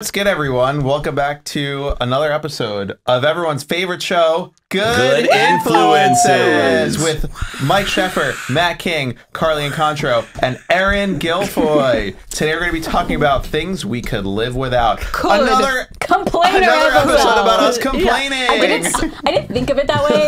What's good, everyone? Welcome back to another episode of everyone's favorite show, Good, Good Influences, Influences. with Mike Sheffer, Matt King, Carly Incontro, and Erin Gilfoy. Today we're going to be talking about things we could live without. Could. Another Complainer another episode episode. about us complaining. I didn't. I didn't think of it that way,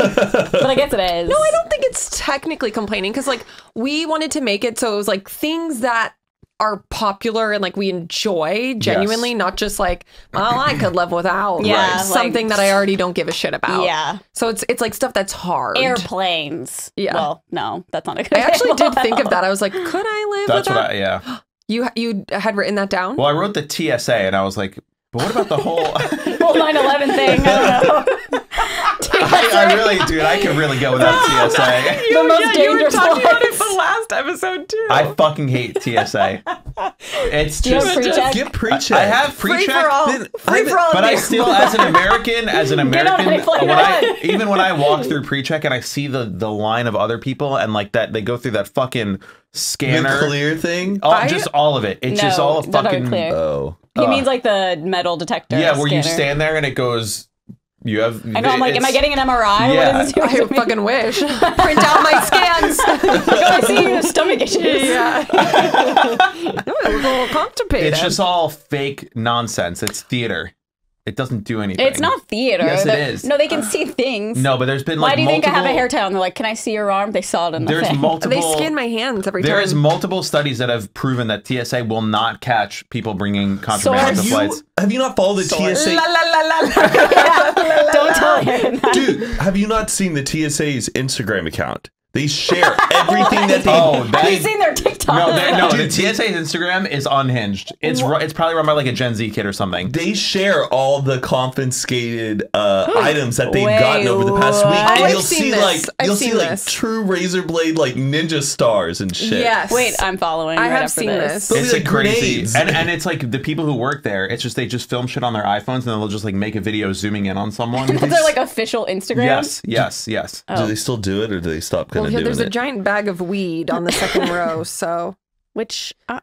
but I guess it is. No, I don't think it's technically complaining because like we wanted to make it so it was like things that are popular and like we enjoy genuinely, Yes. not just like, well, I could live without Yeah, like, like- something that I already don't give a shit about. Yeah. So it's it's like stuff that's hard. Airplanes. Yeah. Well, no, that's not a good. I actually did think of that. I was like, could I live That's without? I, yeah. You you had written that down. Well, I wrote the TSA and I was like, but what about the whole. Whole 9/11 thing. I don't know. I, I really, dude, I could really go without TSA. the most dangerous ones. last episode too. I fucking hate TSA. It's Do you have just. pre-check? Get pre-check. I have free pre-check. for all. Then Free I- for all. But I still, as an American, as an American, when I, even when I walk through pre-check and I see the the line of other people and like that, they go through that fucking the scanner. clear thing. All, I- just all of it. It's No, just all a fucking. clear. Oh. He Uh, means like the metal detector. yeah, where you stand there and it goes. You have. I know. I'm like, am I getting an MRI? Yeah. What is this I doing to me? fucking wish. Print out my scans. I see you have stomach issues. yeah. it was a little constipated. It's just all fake nonsense. It's theater. It doesn't do anything. It's not theater. Yes, it They're- is. No, they can see things. No, but there's been like. Why do you think I have a hair tie on? They're like, can I see your arm? They saw it in the There's thing. multiple. they skin my hands every There time. There is multiple studies that have proven that TSA will not catch people bringing contraband Source. to You, flights. have you not followed the Source. TSA? La la la la la. Don't tell him. that. Dude, have you not seen the TSA's Instagram account? They share everything that they. Oh, Have they, you seen their TikTok? no, they, no. The Dude, TSA's Instagram is unhinged. It's ru- it's probably run by like a Gen Z kid or something. They share all the confiscated uh, items that they've Wait, gotten over the past week, what? and I've you'll seen see this. like I've you'll see seen like this. true razor blade like ninja stars and shit. Yes. Wait, I'm following. I right have seen this. this. It's like crazy, and and it's like the people who work there. It's just they just film shit on their iPhones and then they'll just like make a video zooming in on someone. Is there like official Instagram? yes, yes, yes. Oh. Do they still do it, or do they stop kind Well, of yeah, doing there's a it? giant bag of weed on the second row. So Which uh,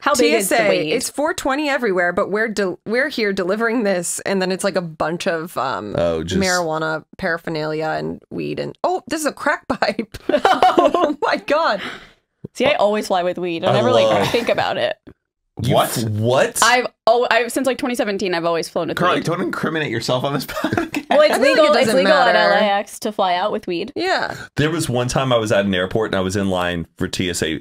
how big is the weed? it's 420 everywhere, but we're del- we're here delivering this, and then it's like a bunch of um, Oh, just- marijuana paraphernalia and weed, and oh, this is a crack pipe. oh my god! See, I always fly with weed. I I never like think about it. You- What? What? I've oh, I've since like 2017. I've always flown with Carly, weed. don't incriminate yourself on this podcast. Well, it's I feel like legal. it it's legal matter. at LAX to fly out with weed. Yeah, There was one time I was at an airport and I was in line for TSA,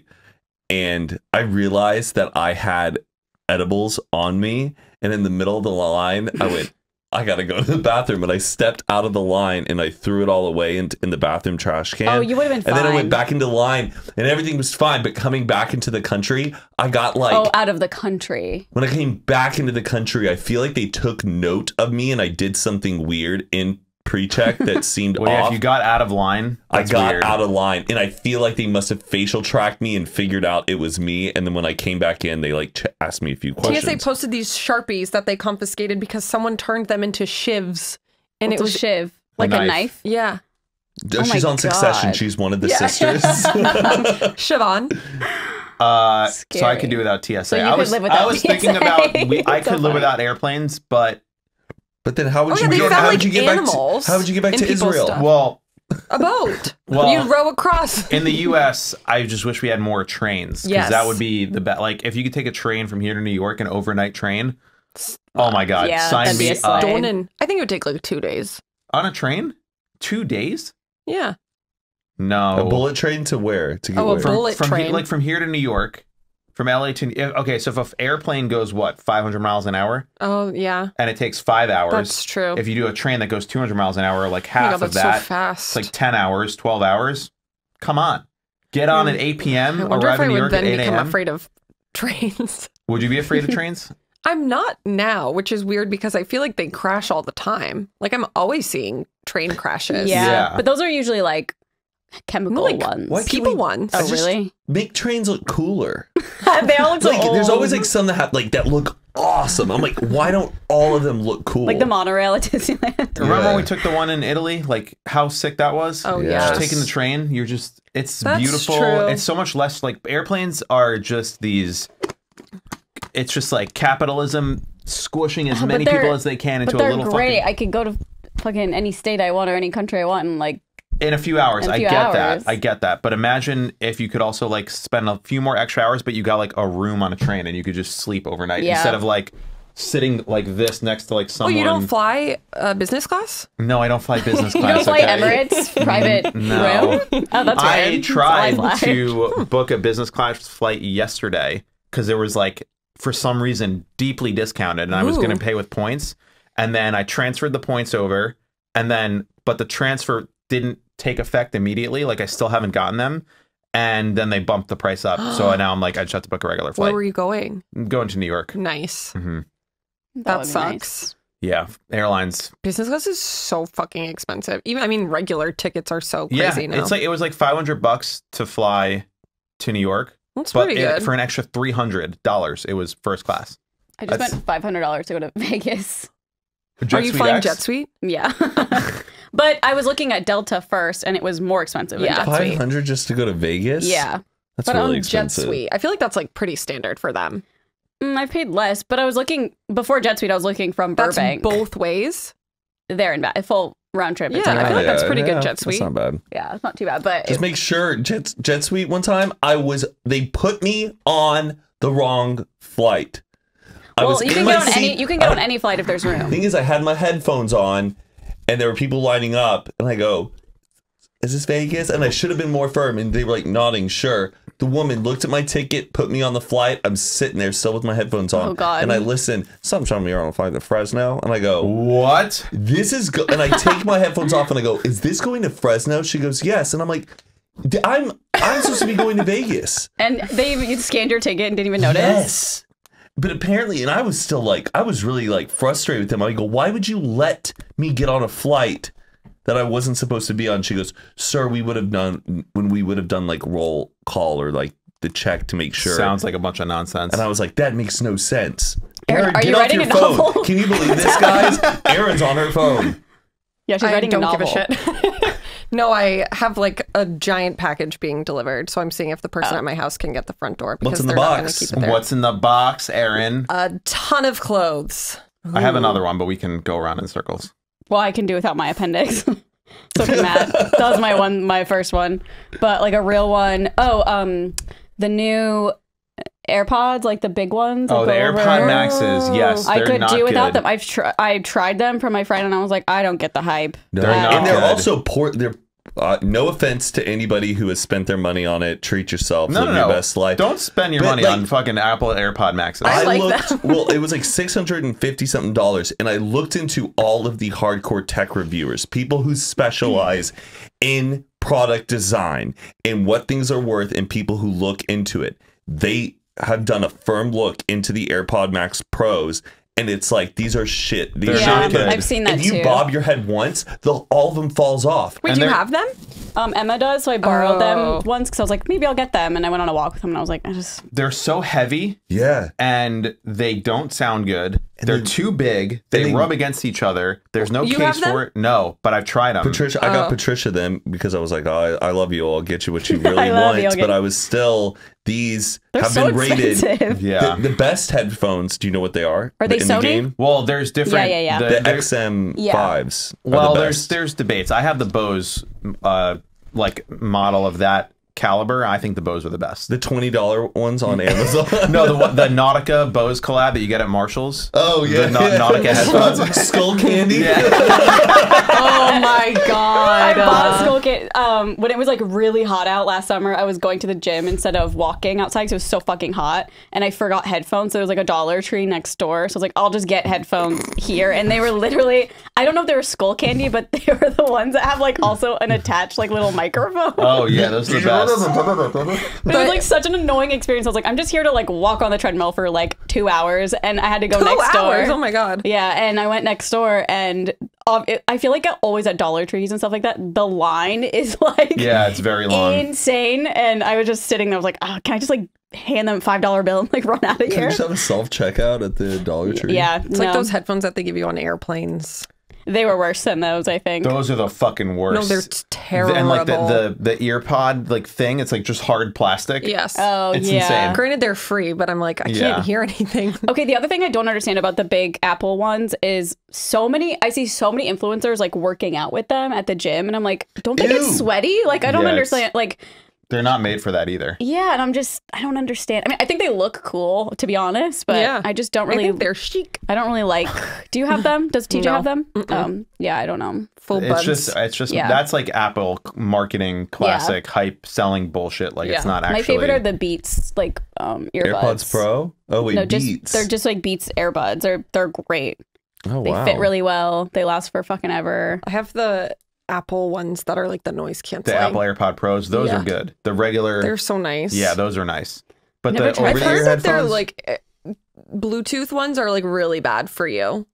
and I realized that I had edibles on me. And in the middle of the line, I went, I gotta go to the bathroom. And I stepped out of the line and I threw it all away in, in the bathroom trash can. Oh, you would have been And then I went back into line and everything was fine. But coming back into the country, I got like, oh, out of the country. when I came back into the country, I feel like they took note of me and I did something weird in pre check that seemed Well, yeah, off. if you got out of line, I got weird. out of line, and I feel like they must have facial tracked me and figured out it was me. And then when I came back in, they like ch- asked me a few questions. TSA posted these sharpies that they confiscated because someone turned them into shivs, and What's it was a shiv, like a knife. knife. yeah, Oh, Oh she's my on Succession. She's one of the Yeah. sisters. Siobhan. Uh, so I Scary. could do without TSA. So you I could was, live I without was thinking about we, I could live without airplanes, but but then how would Oh, you yeah, they get? found, How would you get back? To, how would you get back to Israel? stuff. well, A boat. Well- you row across. in the U.S., I just wish we had more trains because Yes. that would be the best. Like if you could take a train from here to New York, an overnight train. Oh my God! Yeah, sign me up. slay. I think it would take like two days. on a train. Two days? Yeah. No. A bullet train to where? To get Oh, a where? from, bullet from he- train. like from here to New York, from LA to if- okay. So if an airplane goes what 500 miles an hour, Oh yeah. and it takes five hours. That's true. If you do a train that goes 200 miles an hour, like oh my half God, of that, so fast. it's like 10 hours, 12 hours. Come on, get on at 8 p.m. I wonder Arrive if I in New would York at then 8 become a.m. afraid of trains. Would you be afraid of trains? I'm not now, which is weird because I feel like they crash all the time. Like I'm always seeing train crashes. Yeah. Yeah. but those are usually like chemical Like, ones. Why People we- ones. Oh, really? Make trains look cooler. they all look so Like, there's always like some that have like that look awesome. I'm like, why don't all of them look cool? like the monorail at Disneyland. Remember when we took the one in Italy? Like how sick that was. Oh Yeah. yeah. Just taking the train, you're just it's That's beautiful. true. It's so much less like airplanes are just these it's just like capitalism squishing as But many people as they can into but a they're little great. fucking I could go to fucking any state I want or any country I want and like in a few hours. In a I few get hours. that. I get that. But imagine if you could also like spend a few more extra hours, but you got like a room on a train and you could just sleep overnight Yeah. instead of like sitting like this next to like Oh, someone. you don't fly uh, business class? no, I don't fly business class. you class. don't fly okay? Emirates private No. room. Oh, that's I weird. tried That's I fly. to book a business class flight yesterday because there was like for some reason deeply discounted and I was going to pay with points and then I transferred the points over and then but the transfer didn't take effect immediately like I still haven't gotten them and then they bumped the price up so now I'm like I just have to book a regular flight. Where flight were you going? I'm going to New York Nice. hmm That, would be sucks. nice. yeah airlines Business class is so fucking expensive. Even I mean, regular tickets are so yeah crazy now. it's like it was like 500 bucks to fly to New York That's but pretty it- good. for an extra $300 it was first class I just That's- spent five hundred dollars to go to Vegas. are you JetSuite flying X? Jet Suite? Yeah. but I was looking at Delta first and it was more expensive Yeah. Jet Five Suite. hundred just to go to Vegas. Yeah. that's But really on expensive. Jet Suite, I feel like that's like pretty standard for them. Mm, I've paid less, but I was looking before Jet Suite. I was looking from That's Burbank, both ways. there and back, full round trip. Yeah, I feel like bad. that's pretty good, yeah, Jet Suite. That's not bad. yeah, it's not too bad. But Just make sure Jet Jet Suite one time I was they put me on the wrong flight. I well, was you can my get on seat. any you can get on any flight if there's room. thing is I had my headphones on and there were people lining up and I go, Is this Vegas? And I should have been more firm and they were like nodding, sure. The woman looked at my ticket, put me on the flight. I'm sitting there still with my headphones on. Oh, God. And I listen, something showing me you're on a flight to Fresno. And I go, What? this is go-, and I take my headphones off and I go, "Is this going to Fresno?" She goes, "Yes," and I'm like, "I'm I'm supposed to be going to Vegas." And they you scanned your ticket and didn't even notice. Yes. But apparently, and I was still like, I was really like frustrated with them. I go, "Why would you let me get on a flight that I wasn't supposed to be on?" She goes, "Sir, we would have done when we would have done like roll call or like the check to make sure." Sounds like a bunch of nonsense. and I was like, "That makes no sense." Erin, are get you off writing your a phone. novel? Can you believe this, guys? Erin's on her phone. Yeah, she's I writing don't a novel. give a shit. no, I have like a giant package being delivered, so I'm seeing if the person at my house can get the front door because What's in the they're not box? keep it there. What's in the box, Erin? a ton of clothes. I have another one, but we can go around in circles. Well, I can do without my appendix. so can Matt. that was my one, my first one. But like a real one. Oh, um, the new AirPods, like the big ones. Oh, the go over- AirPod Maxes. Yes, I could not do without good. them. I've tr- I tried them from my friend, and I was like, I don't get the hype. They're Uh, not and they're good. also poor. They're uh, no offense to anybody who has spent their money on it. Treat yourself. No, live no, your no. best life. Don't spend your But, money like- on fucking Apple AirPod Maxes. I like looked. well, it was like six hundred and fifty something dollars, and I looked into all of the hardcore tech reviewers, people who specialize in product design and what things are worth, and people who look into it. They have done a firm look into the AirPod Max Pros. And it's like these are shit. These They're Yeah, shit. good. I've seen that If you too. bob your head once, they'll all of them falls off. Wait, And do you have them? Um, Emma does, so I borrowed Oh. them once because I was like, maybe I'll get them, and I went on a walk with them, and I was like, I just They're so heavy Yeah. and they don't sound good. They're then- too big. They, and then- rub against each other. There's no You case have them? for it. No, but I've tried them. Patricia, I got Oh. Patricia them because I was like, oh, I, I love you. I'll get you what you really want. you, But I was still these they're have so been rated expensive. yeah. the, the best headphones. Do you know what they are? Are they in the Sony? game? well, there's different. Yeah, yeah, yeah. The there- XM Yeah. fives. are well, the there's there's debates. I have the Bose uh like model of that caliber. I think the Bose are the best. the twenty dollar ones on Amazon. no, the the Nautica Bose collab that you get at Marshalls. Oh yeah, The Na- Nautica headphones. Skullcandy. Oh my god. I bought uh, skull kit um, when it was like really hot out last summer. I was going to the gym instead of walking outside because it was so fucking hot, and I forgot headphones. So there was like a Dollar Tree next door, so I was like, I'll just get headphones here. And they were literally, I don't know if they were Skullcandy, but they were the ones that have like also an attached like little microphone. Oh yeah, those are the best. But it was like such an annoying experience. I was like, I'm just here to like walk on the treadmill for like two hours, and I had to go two next hours. door. Oh my god. Yeah, and I went next door, and um, it, I feel like at- always at Dollar Trees and stuff like that, the line is like Yeah, it's very long. insane. And I was just sitting there, I was like, oh, can I just like hand them five dollar bill and like run out of here? Can you just have a self checkout at the Dollar Tree? Yeah, It's no. like those headphones that they give you on airplanes. They were worse than those, I think. Those are the fucking worst. No, they're terrible. And like the, the the ear pod like thing, it's like just hard plastic. yes. oh, It's yeah. insane. Granted, they're free, but I'm like, I Yeah. can't hear anything. Okay, the other thing I don't understand about the big Apple ones is so many. I see so many influencers like working out with them at the gym, and I'm like, don't they Ew. get sweaty? Like, I don't Yeah, it's- understand. Like, They're not made for that either. yeah, and I'm just, I don't understand. I mean, I think they look cool to be honest, but Yeah. I just don't I really. think they're chic. I don't really like. Do you have them? Does TJ No. have them? Um, yeah, I don't know. Full It's buds. just it's just Yeah. that's like Apple marketing classic hype selling bullshit. Like it's not actually My favorite are the Beats like um earbuds. AirPods Pro. Oh wait, No, just Beats. they're just like Beats earbuds. They're they're great. oh They wow. fit really well. They last for fucking ever. I have the Apple ones that are like the noise canceling. the. Apple AirPod Pros. Those Yeah. are good. The regular They're so nice. yeah, those are nice. But Never the over I've the ear heard that they're headphones, like eh, Bluetooth ones are like really bad for you.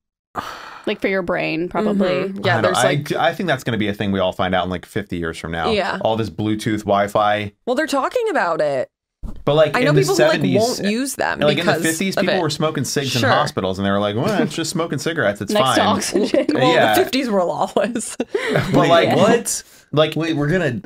Like for your brain, probably. Mhm. Yeah, I, don't- there's I- like I think that's going to be a thing we all find out in like 50 years from now. Yeah. All this Bluetooth, Wi-Fi. well, they're talking about it. But like I know in the people 70s, who like won't use them like in the 50s, people were smoking cigs Sure. in hospitals, and they were like, "Well, it's just smoking cigarettes. It's Next to fine." oxygen. Well, Yeah. the 50s were lawless. But Wait, like, what? Like Wait, we're gonna.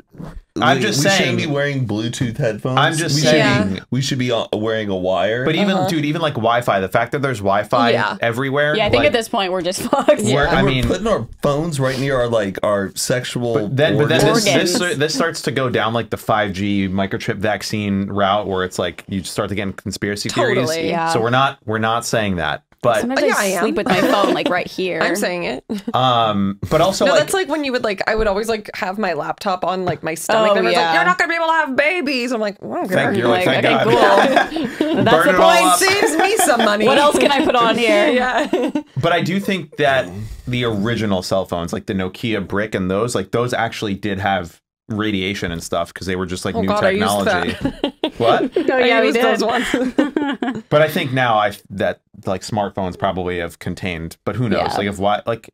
I'm wait, just we saying- We shouldn't be wearing Bluetooth headphones. I'm just we saying- Should be, we should be uh, wearing a wire. But even Uh-huh. dude, even like Wi-Fi, the fact that there's Wi-Fi Yeah. everywhere. Yeah, I think like, at this point we're just fucked. We're- And I we're mean- putting our phones right near our like our sexual. then, but then this, this this starts to go down like the 5G microchip vaccine route, where it's like you start to get in conspiracy theories. Totally. Yeah. So we're not we're not saying that, but Sometimes Yeah, I I sleep with my phone like right here. I'm saying it. um, but also No, like that's like when you would like I would always like have my laptop on like my stomach. Oh, and yeah. like, You're not gonna be able to have babies. I'm like, well, okay. Thank you. Like, like, thank okay, God. cool. That's Burn the point. Saves me some money. What else can I put on here? yeah. But I do think that the original cell phones, like the Nokia brick and those, like those actually did have radiation and stuff because they were just like Oh new god, technology. what? Oh yeah, we did. But I think now I that like smartphones probably have contained, but who knows? Yeah. Like if why like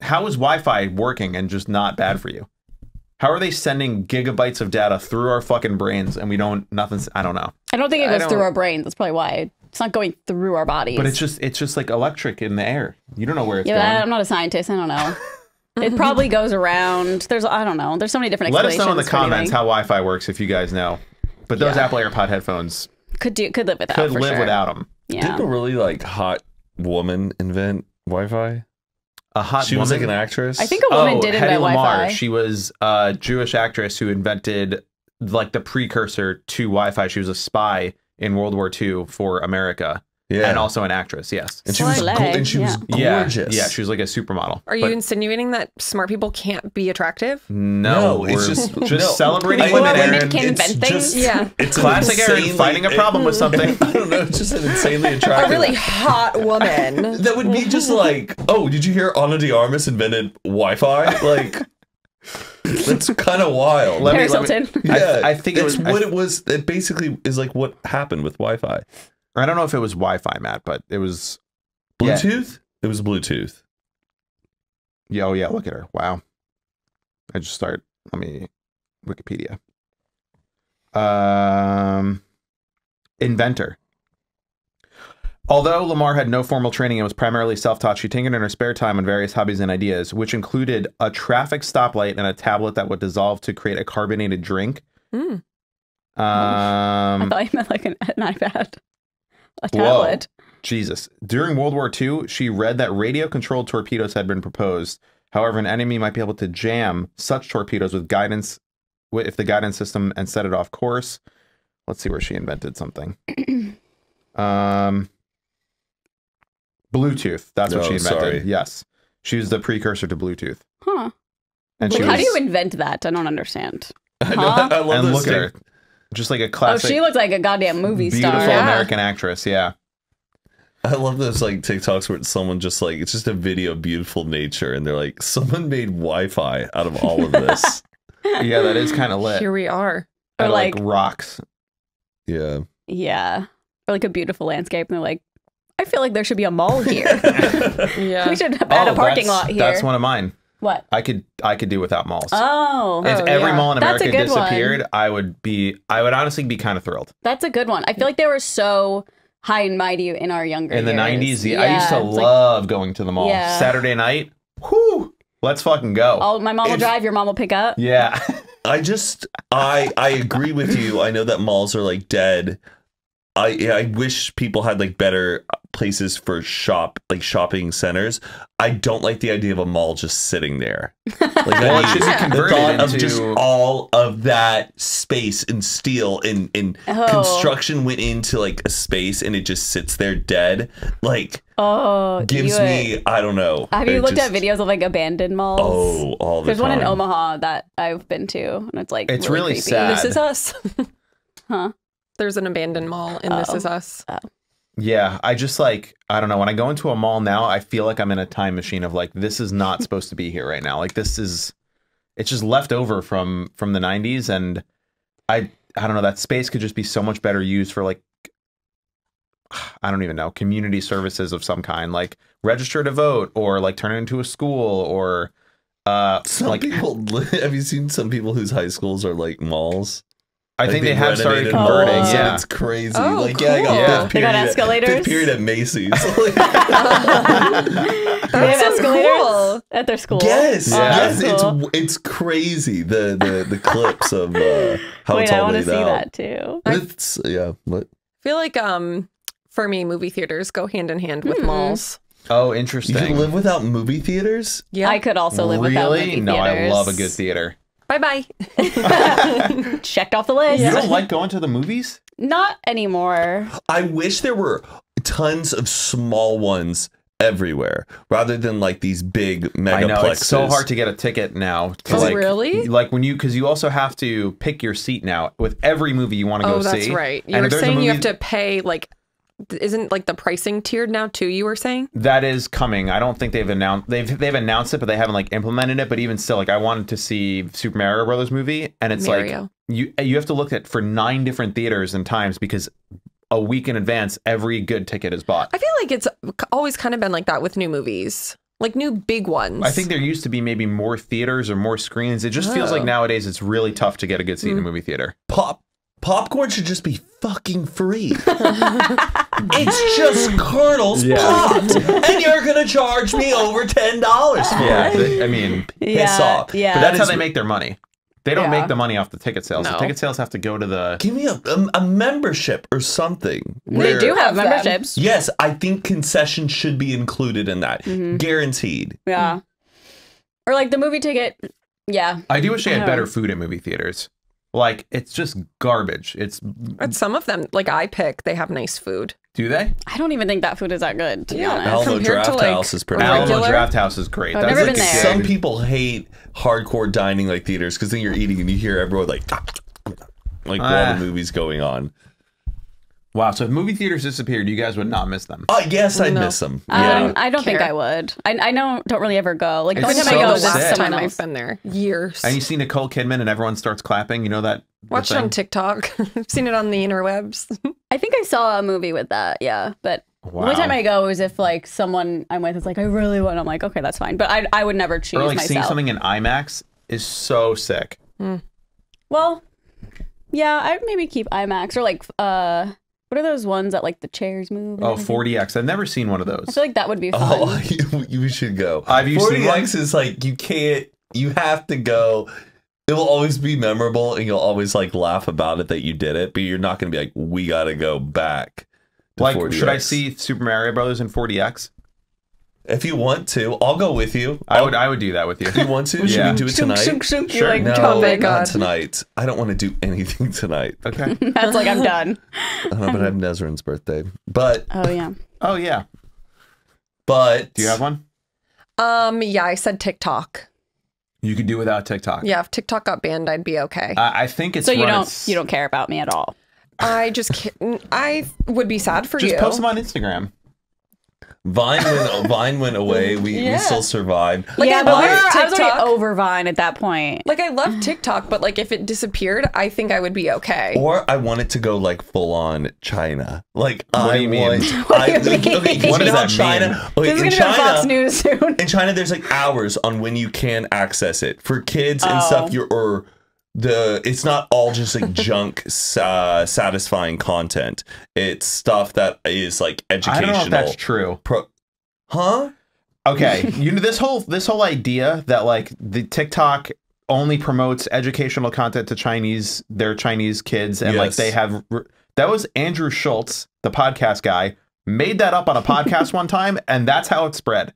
how is Wi-Fi working and just not bad for you? How are they sending gigabytes of data through our fucking brains and we don't nothing's I don't know. I don't think it goes through our brains. That's probably why it's not going through our bodies. But it's just it's just like electric in the air. You don't know where it's yeah, going. I'm not a scientist. I don't know. It probably goes around. There's I don't know. There's so many different. Let us know in the comments how Wi-Fi works if you guys know. But those Yeah. Apple AirPod headphones could do could live without. could for live sure. without them. Yeah. Didn't a really like hot woman invent Wi-Fi? A hot She was like an actress. I think a woman oh, did Hedy invent Lamarr. Wi-Fi. She was a Jewish actress who invented like the precursor to Wi-Fi. She was a spy in World War II for America, yeah, and also an actress. Yes, and she was Slay, go- and she was yeah, gorgeous. yeah. She was like a supermodel. Are But you insinuating that smart people can't be attractive? no, No, it's we're just- just, no. celebrating I- women. women Erin. can It's invent things? just- Yeah. It's an Classic Erin insanely- finding a problem with something. I don't know. It's just an insanely A attractive. really hot woman. that would be just like, oh, did you hear Ana de Armas invented Wi-Fi? Like, that's kind of wild. Let me- Paris let me- Hilton. yeah, I think it that's was- I what th- it was. It basically is like what happened with Wi-Fi. I don't know if it was Wi-Fi, Matt, but it was. Yeah. Bluetooth. It was Bluetooth. Yeah, oh yeah, look at her. Wow. I just start. Let me Wikipedia. Um, inventor. Although Lamarr had no formal training and was primarily self-taught, she tinkered in her spare time on various hobbies and ideas, which included a traffic stoplight and a tablet that would dissolve to create a carbonated drink. I Um, thought you meant like an, an iPad, a Whoa. Jesus. During World War II, she read that radio controlled torpedoes had been proposed. However, an enemy might be able to jam such torpedoes with guidance if the guidance system and set it off course. Let's see where she invented something. um, Bluetooth. That's what Oh, she invented. sorry. Yes. She was the precursor to Bluetooth. Huh. And Like, she how do you invent that? I don't understand. I, know, Huh? I love and those look at things. her. Just like a classic. Oh, she looks like a goddamn movie beautiful star. Yeah. American actress. Yeah. I love those like TikToks where someone just like it's just a video of beautiful nature, and they're like, someone made Wi-Fi out of all of this. Yeah, that is kind of lit. Here we are. Or Out like, like- rocks. yeah. Yeah. Or like a beautiful landscape, and they're like, I feel like there should be a mall here. Yeah. we should have add a Oh, parking lot here. That's one of mine. What? I could I could do without malls. Oh, if Oh, every yeah. mall in America good one. disappeared, I would be I would honestly be kind of thrilled. that's a good one. I feel like they were so high and mighty in our younger In the years. 90s, yeah, I used to it's like- love going to the mall. Yeah. Saturday night, Whew. Let's fucking go. I'll, my mom will If- drive. Your mom will pick up. yeah. I just I I agree with you. I know that malls are like dead. I I wish people had like better places for shop like shopping centers. I don't like the idea of a mall just sitting there. Like Well, I should be mean, the converted thought of just all of that space and steel and and Oh. construction went into like a space and it just sits there dead. Like Oh, gives you- me I don't know. Have you looked just- at videos of like abandoned malls? Oh, all the There's one in. Omaha that I've been to, and it's like It's really, really sad. This is us. Huh? There's an abandoned mall, and this Oh. is us. Oh. Yeah. I just like, I don't know. When I go into a mall now, I feel like I'm in a time machine of like, this is not supposed to be here right now. Like, this is, it's just left over from, from the 90s. And I, I don't know. That space could just be so much better used for like, I don't even know, community services of some kind, like register to vote or like turn it into a school or, uh, Some like, people have you seen some people whose high schools are like malls? I Like, think they they've started converting. malls, yeah. it's crazy. Oh, like yeah, I got cool. Yeah. fifth They got period at- escalators? Fifth period at Macy's. They have so escalators cool. at their school. yes, Oh, yes, that's cool. it's it's crazy. The the the clips of uh, how Wait, it's I all want to laid see out. that too. It's yeah. What? I feel like um for me, movie theaters go hand in hand with Hmm. malls. Oh, You interesting. can live without movie theaters? Yeah. I could also live really? without movie theaters. no, I love a good theater. Bye bye. Checked off the list. You don't like going to the movies? Not anymore. I wish there were tons of small ones everywhere rather than like these big megaplexes. I know it's so hard to get a ticket now. to, Oh, like, really? Like when you because you also have to pick your seat now with every movie you want to go Oh, that's see. right. You And were if there's saying you have to pay like isn't like the pricing tiered now too, you were saying? That is coming. I don't think they've announced they've they've announced it, but they haven't like implemented it. But even still, like I wanted to see Super Mario Brothers movie, and it's Mario. like you you have to look at for nine different theaters and times because a week in advance every good ticket is bought. I feel like it's always kind of been like that with new movies. Like new big ones. I think there used to be maybe more theaters or more screens. It just feels like Oh. nowadays it's really tough to get a good seat in a mm. movie theater. Pop popcorn should just be fucking free. it's just kernels Yeah. popped, and you're gonna charge me over ten dollars for Yeah, it. I mean, Piss off. Yeah. but that's how they make their money. They don't Yeah. make the money off the ticket sales. The ticket sales have to go to the. Give me a, a, a membership or something. they where- do have Have memberships. Yes, I think concession should be included in that. Mm-hmm. Guaranteed. Yeah. Or like the movie ticket. Yeah. I do wish they had better food in movie theaters. Like it's just garbage. It's But some of them, like I pick, they have nice food. do they? I don't even think that food is that good, to be Yeah. honest. Alamo Compared Draft to, like, House is pretty a good. Alamo regular- Draft House is great. I've That's never like been there. Some people hate hardcore dining like theaters because then you're eating and you hear everyone like like while Ah. the movie's going on. Wow. So if movie theaters disappeared, you guys would not miss them. I guess I'd No. miss them. Um, Yeah. I don't think I would. I, I know, don't really ever go. Like the only It's time I so go is sick. with last someone time else. I've been there. Years. And you see Nicole Kidman and everyone starts clapping. You know that? the Watched it on? TikTok. I've seen it on the interwebs. I think I saw a movie with that. Yeah, but the only time I go is if like someone I'm with is like, I really want. I'm like, okay, that's fine. But I I would never choose Or like seeing something in IMAX is so sick. Well, yeah, I would maybe keep IMAX or like uh, what are those ones that like the chairs move? and Oh, everything? 4DX. I've never seen one of those. I feel like that would be oh, fun. Oh, you, you should go. Have you seen 4DX is like you can't you have to go. It will always be memorable and you'll always like laugh about it that you did it, but you're not gonna be like, we gotta go back. to Like, 4DX. should I see Super Mario Brothers in 4DX? If you want to, I'll go with you. I I'll- would. I would do that with you. If you want to, should we do it tonight? You're Sure. like, No, Oh my not God. tonight. I don't want to do anything tonight. Okay. That's like I'm done. I don't know, but I have Nezrin's birthday. But Oh yeah. Oh yeah. but Do you have one? um, yeah, I said TikTok. You could do without TikTok. Yeah, if TikTok got banned, I'd be okay. I I think it's So you don't its- you don't care about me at all. I just can't. I would be sad for just you. post them on Instagram. Vine went Vine went away. We, we still survived. Like, yeah, I but love we were, I was TikTok. already over Vine at that point. Like I love TikTok, but like if it disappeared, I think I would be okay. Or I want it to go like full on China. Like What I do you mean? want. What do I, you okay, mean? okay, What does that China? mean? Okay, this is in gonna be on Fox China, News soon. in China, there's like hours on when you can access it for kids and Oh. stuff. You're or the it's not all just like junk uh, satisfying content. It's stuff that is like I educational. don't know if that's true. Pro- huh? Okay, you know this whole this whole idea that like the TikTok only promotes educational content to Chinese their Chinese kids and like they have that was Andrew Schulz, the podcast guy, made that up on a podcast one time and that's how it spread.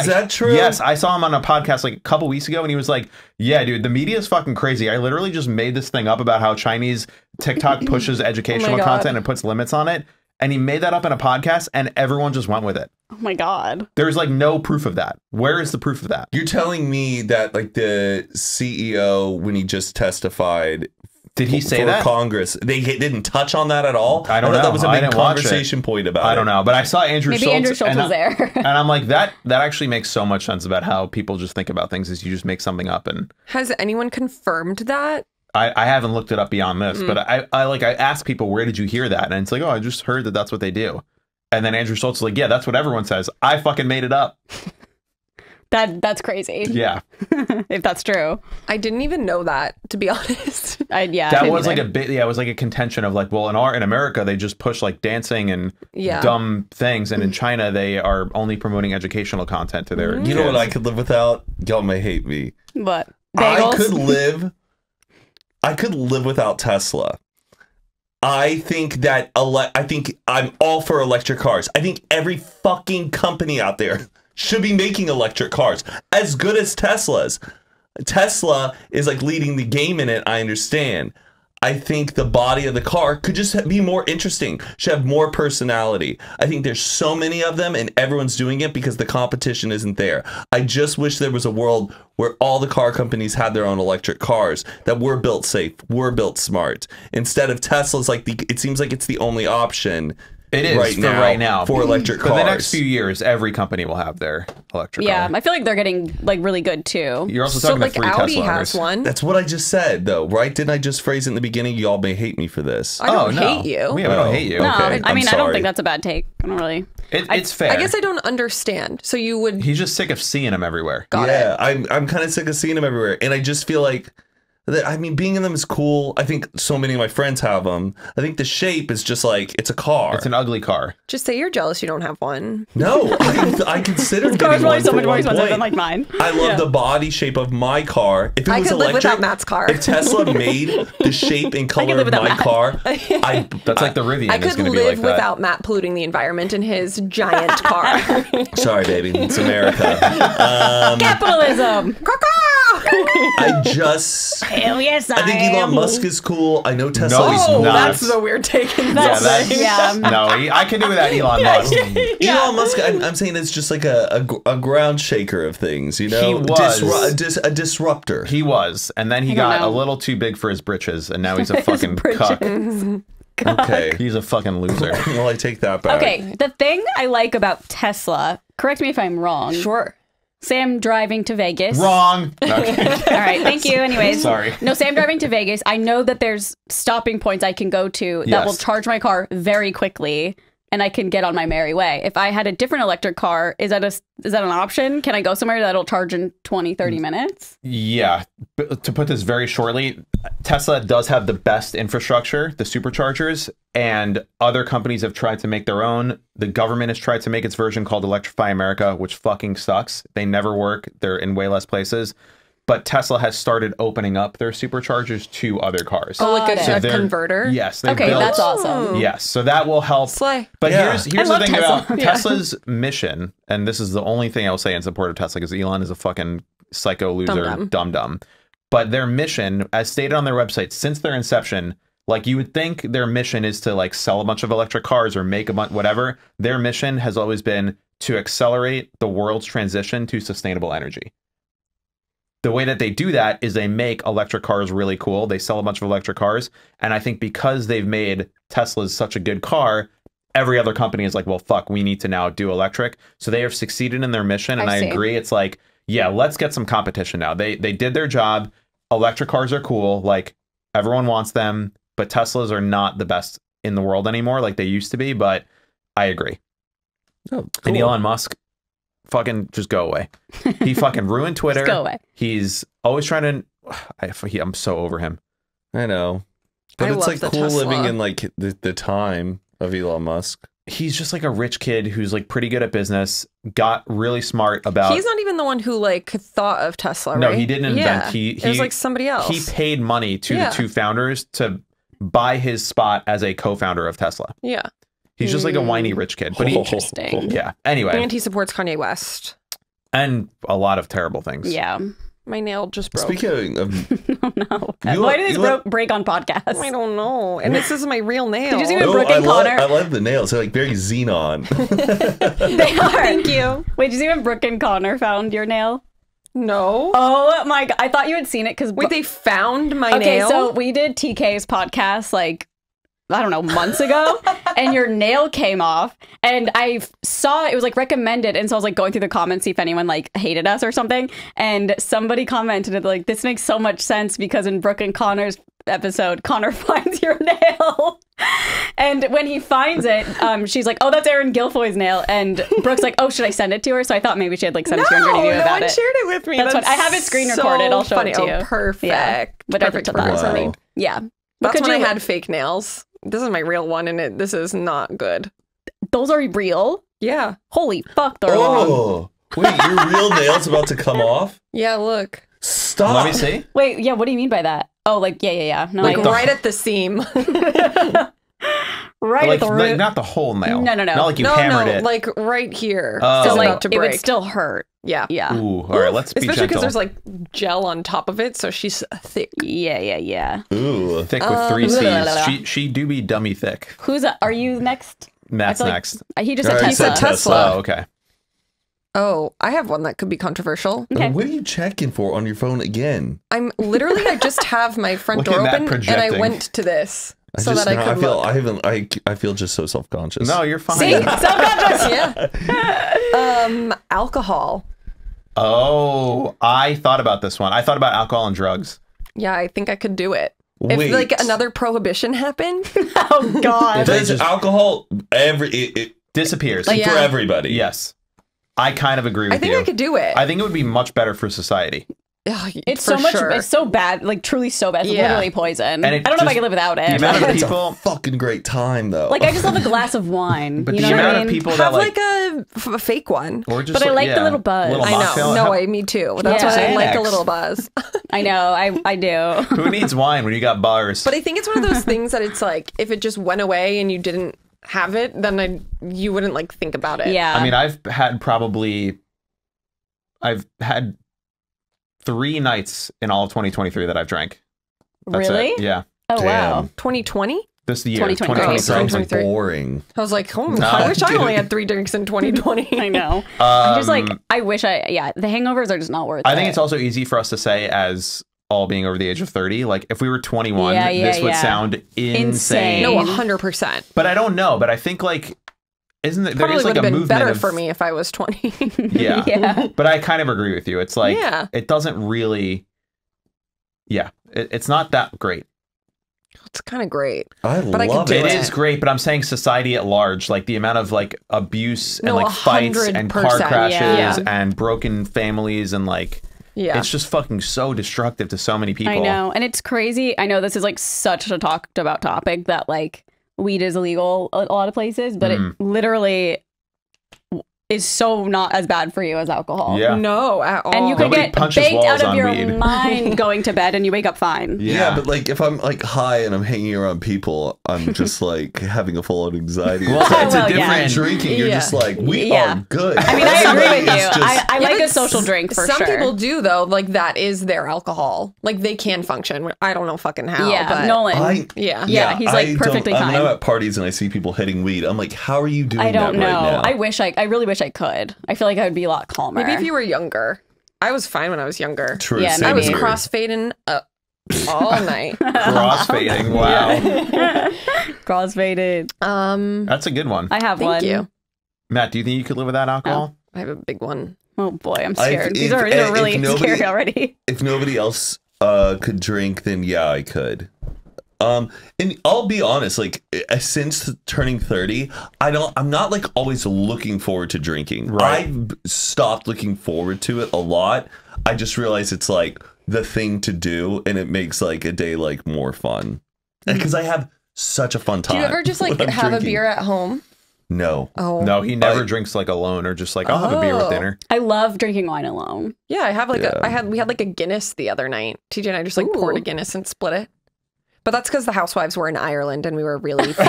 Is I- that true? Yes, I saw him on a podcast like a couple weeks ago and he was like, "Yeah, dude, the media is fucking crazy. I literally just made this thing up about how Chinese TikTok pushes oh educational God. content and puts limits on it." And he made that up in a podcast and everyone just went with it. Oh my god. There's like no proof of that. Where is the proof of that? You're telling me that like the CEO when he just testified Did he say for that? Congress, they didn't touch on that at all. I don't thought know. That was a big didn't watch it. conversation point about. I don't know, but I saw Andrew Maybe Schulz. Andrew Schulz and was I- there. and I'm like that. That actually makes so much sense about how people just think about things. Is you just make something up, and Has anyone confirmed that? I, I haven't looked it up beyond this, Mm. but I, I like I asked people where did you hear that, and it's like oh I just heard that that's what they do, and then Andrew Schulz is like yeah that's what everyone says. I fucking made it up. That that's crazy. Yeah, if that's true. I didn't even know that, to be honest. I yeah. That didn't was like a bit. Yeah, it was like a contention of like well in our in America they just push like dancing and Yeah. dumb things, and in China they are only promoting educational content to their. Mm-hmm. You know what I could live without? Y'all may hate me. What? I could live. I could live without Tesla. I think that ele- I think I'm all for electric cars. I think every fucking company out there should be making electric cars as good as Tesla's. Tesla is like leading the game in it. I understand. I think the body of the car could just be more interesting, should have more personality. I think there's so many of them and everyone's doing it because the competition isn't there. I just wish there was a world where all the car companies had their own electric cars that were built safe, were built smart. Instead of Tesla's like the it seems like it's the only option It is right for now right now for electric cars. For cars. the next few years, every company will have their electric cars. Yeah, car. I feel like they're getting like really good too. You're also so talking like to three Audi Tesla has owners. one. That's what I just said though, right? Didn't I just phrase it in the beginning? Y'all may hate me for this. I don't oh, no. hate you. Yeah, we Oh. don't hate you. No, Okay, I I'm mean I don't think that's a bad take. I don't really. It, it's fair. I guess I don't understand. So you would He's just sick of seeing him everywhere. got yeah, it. I'm I'm kind of sick of seeing him everywhere, and I just feel like that. I mean, being in them is cool. I think so many of my friends have them. I think the shape is just like it's a car. It's an ugly car. Just say you're jealous you don't have one. no, I, I considered Car's getting probably one so much more expensive than like mine. I love Yeah. the body shape of my car. If it I was could live electric, without Matt's car. If Tesla made the shape and color of my Matt. car, I That's like the Rivian I is could going to be live like that. without Matt polluting the environment in his giant car. sorry, baby, it's America. Um, Capitalism. I just Hell yes, I, I think am. Elon Musk is cool. I know Tesla. No, he's oh, not. that's the weird take. in Yeah, that's. Yeah. no, he, I can do without Elon Musk. Elon Musk, I'm, I'm saying it's just like a, a, gr- a ground shaker of things, you know? He was. Disru- a, dis- a disruptor. He was, and then he I don't got a little too big for his britches, and now he's a fucking cuck. okay. He's a fucking loser. well, I take that back. Okay, the thing I like about Tesla, correct me if I'm wrong. Sure. Sam driving to Vegas. Wrong. Okay. All right, thank you. Anyways, Sorry. No, Sam driving to Vegas. I know that there's stopping points I can go to that Yes. will charge my car very quickly, and I can get on my merry way. If I had a different electric car, is that a is that an option? Can I go somewhere that'll charge in 20, 30 mm. minutes? Yeah. B- To put this very shortly, Tesla does have the best infrastructure, the superchargers, and other companies have tried to make their own. The government has tried to make its version called Electrify America, which fucking sucks. They never work. They're in way less places. But Tesla has started opening up their superchargers to other cars. Oh, like a, Got it. a converter? Yes. Okay, built- that's awesome. Yes, so that will help. Slay. But Yeah. here's here's I the thing Tesla. about Yeah. Tesla's mission, and this is the only thing I will say in support of Tesla, because Elon is a fucking psycho loser, Dum-dum. dum dum. But their mission, as stated on their website, since their inception, like you would think their mission is to like sell a bunch of electric cars or make a bunch whatever. Their mission has always been to accelerate the world's transition to sustainable energy. The way that they do that is they make electric cars really cool. They sell a bunch of electric cars. And I think because they've made Tesla's such a good car, every other company is like, well, fuck, we need to now do electric. So they have succeeded in their mission. And I I, agree. It's like, yeah, let's get some competition now. They they did their job. Electric cars are cool. Like everyone wants them, but Teslas are not the best in the world anymore like they used to be. But I agree. Oh, And. Elon Musk, fucking just go away. He fucking ruined Twitter. go away. He's always trying to. I, he, I'm so over him. I know. But I it's love like the cool living in like the, the time of Elon Musk. he's just like a rich kid who's like pretty good at business, got really smart about. He's not even the one who like thought of Tesla, No, right? he didn't invent- Yeah. he- it was like somebody else. he paid money to Yeah. the two founders to buy his spot as a co-founder of Tesla. yeah, He's just like a whiny Hmm. rich kid, but he, Interesting. yeah. Anyway, and he supports Kanye West. and a lot of terrible things. Yeah. My nail just broke. Speaking of, Oh no. You Why let- do these bro- break on podcasts? I don't know, and this is my real nail. Did you see my- oh, Brooke I and love, Connor. I love the nails. They're like very xenon. They are. Thank you. Wait, did you see when Brooke and Connor found your nail? No. Oh my god. I thought you had seen it because Wait, they found my Okay, nail. so we did TK's podcast like I don't know months ago, and your nail came off, and I saw it was like recommended, and so I was like going through the comments see if anyone like hated us or something, and somebody commented like this makes so much sense because in Brooke and Connor's episode, Connor finds your nail. And when he finds it, um, she's like, "Oh, that's Erin Gilfoy's nail." And Brooke's like, "Oh, should I send it to her?" So I thought maybe she had like sent it to you and no, no about one it. shared it with me. That's what- I have it screen so recorded. I'll show it funny. to Oh, you. perfect. Yeah. Whatever perfect. to perfect. that. Wow. Something. Yeah, What That's could when I had fake nails. This is my real one, and it, this is not good. Those are real. Yeah. Holy fuck, they're long. oh, wait, your real nail's about to come off? Yeah, look. Stop. Let me see. Wait, yeah, what do you mean by that? Oh, like yeah, yeah, yeah. No, Like I, the- right at the seam. right like, at the like, not the whole nail. No, no, no. Not like you no, hammered no, it. like right here. Oh. It's so about like to it would still hurt. yeah. Yeah, Ooh, all right. Let's be Especially because there's like gel on top of it, so she's thick. yeah, yeah, yeah. Ooh. thick with Um, three blah, blah, blah, C's. blah. She she do be dummy thick. Who's are you next? Matt's feel like- next. Uh, He just said right, Tesla. said Tesla. Tesla. Oh, okay. Oh, I have one that could be controversial. Okay. What are you checking for on your phone again? I'm literally I just have my front door at Matt open and I went to this I so just that I now- could feel look. I haven't I I feel just so self conscious. No, you're fine. See, self-conscious. yeah. um, alcohol. Oh, I thought about this one. I thought about alcohol and drugs. Yeah, I think I could do it. Wait. If like another prohibition happened, oh God. Does just- alcohol every it, it, Disappears. like for Yeah. everybody? yes. I kind of agree with you. I think you. I could do it. I think it would be much better for society. Ugh, It's so much. sure. It's so bad. Like truly so bad. It's Yeah. literally poison. And I don't know if I can live without it. The it. amount of It's a people, fucking great time though. like I just love a glass of wine. but you the know what amount I mean? of people have that like, like, a, f- a fake one. or just But I like the little buzz. little I know. No, How- I me too. That's Yeah. why I like a little buzz. I know. I I do. Who needs wine when you got bars? But I think it's one of those things that it's like if it just went away and you didn't have it, then I you wouldn't like think about it. Yeah. I mean, I've had probably, I've had three nights in all of 2023 that I've drank. That's really? It. Yeah. Oh wow. Damn. 2020. This year, 2023. 2023. sounds 2023. boring. I was like, oh, No, I wish I only had three drinks in 2020. I know. I'm just like Um, I wish I. Yeah, the hangovers are just not worth. It. I think it's also easy for us to say as all being over the age of 30. Like if we were 21, Yeah, yeah, this would yeah. sound insane. Insane. no, 100. percent But I don't know. But I think like, isn't there, there Probably is like would have a been movement better of, for me if I was 20. Yeah. Yeah. But I kind of agree with you. It's like, Yeah. it doesn't really, yeah, it, it's not that great. it's kind of great. I But I love could it. do It it. is great, but I'm saying society at large, like the amount of like abuse and like fights and car crashes yeah. and broken families and like Yeah. it's just fucking so destructive to so many people. I know, and it's crazy. I know this is like such a talked about topic that like weed is illegal a a lot of places, but Mm. it literally is so not as bad for you as alcohol. Yeah. no, at all. And you could Nobody get baked out of your weed. mind going to bed and you wake up fine. Yeah. but like if I'm like high and I'm hanging around people, I'm just like having a full on anxiety. Well, It's like, it's a Well, yeah. different. drinking, you're Yeah. just like, we Yeah. are good. I mean, I agree with you. I, I Yeah, like a social drink for Some sure. people do though. Like that is their alcohol. Like they can function. I don't know fucking how. yeah, but Nolan. I, Yeah. Yeah, he's, like, I perfectly fine. I'm at parties and I see people hitting weed, I'm like, how are you doing I don't that know. right now? I wish I. I really wish I could. I feel like I would be a lot calmer. Maybe if you were younger. I was fine when I was younger. True. Yeah, same I was maybe. here. crossfading uh, all night. Crossfading. Wow. crossfaded. Um, That's a good one. I have thank one. you. Matt, do you think you could live without alcohol? I have a big one. Oh boy, I'm I- scared. these if- are, these if are really nobody- scary already. if nobody else uh could drink then yeah i could um and i'll be honest like uh, since turning 30 i don't i'm not like always looking forward to drinking Right. i've stopped looking forward to it a lot i just realize it's like the thing to do and it makes like a day like more fun because i have such a fun time. Do time you ever just like when I'm have a beer at home? No. Oh. No, he never I- drinks like alone or just like I'll have a beer with Oh. dinner. I love drinking wine alone. Yeah, I have like Yeah. a I had we had like a Guinness the other night. TJ and I just like poured a Guinness and split it. But that's because the housewives were in Ireland and we were really.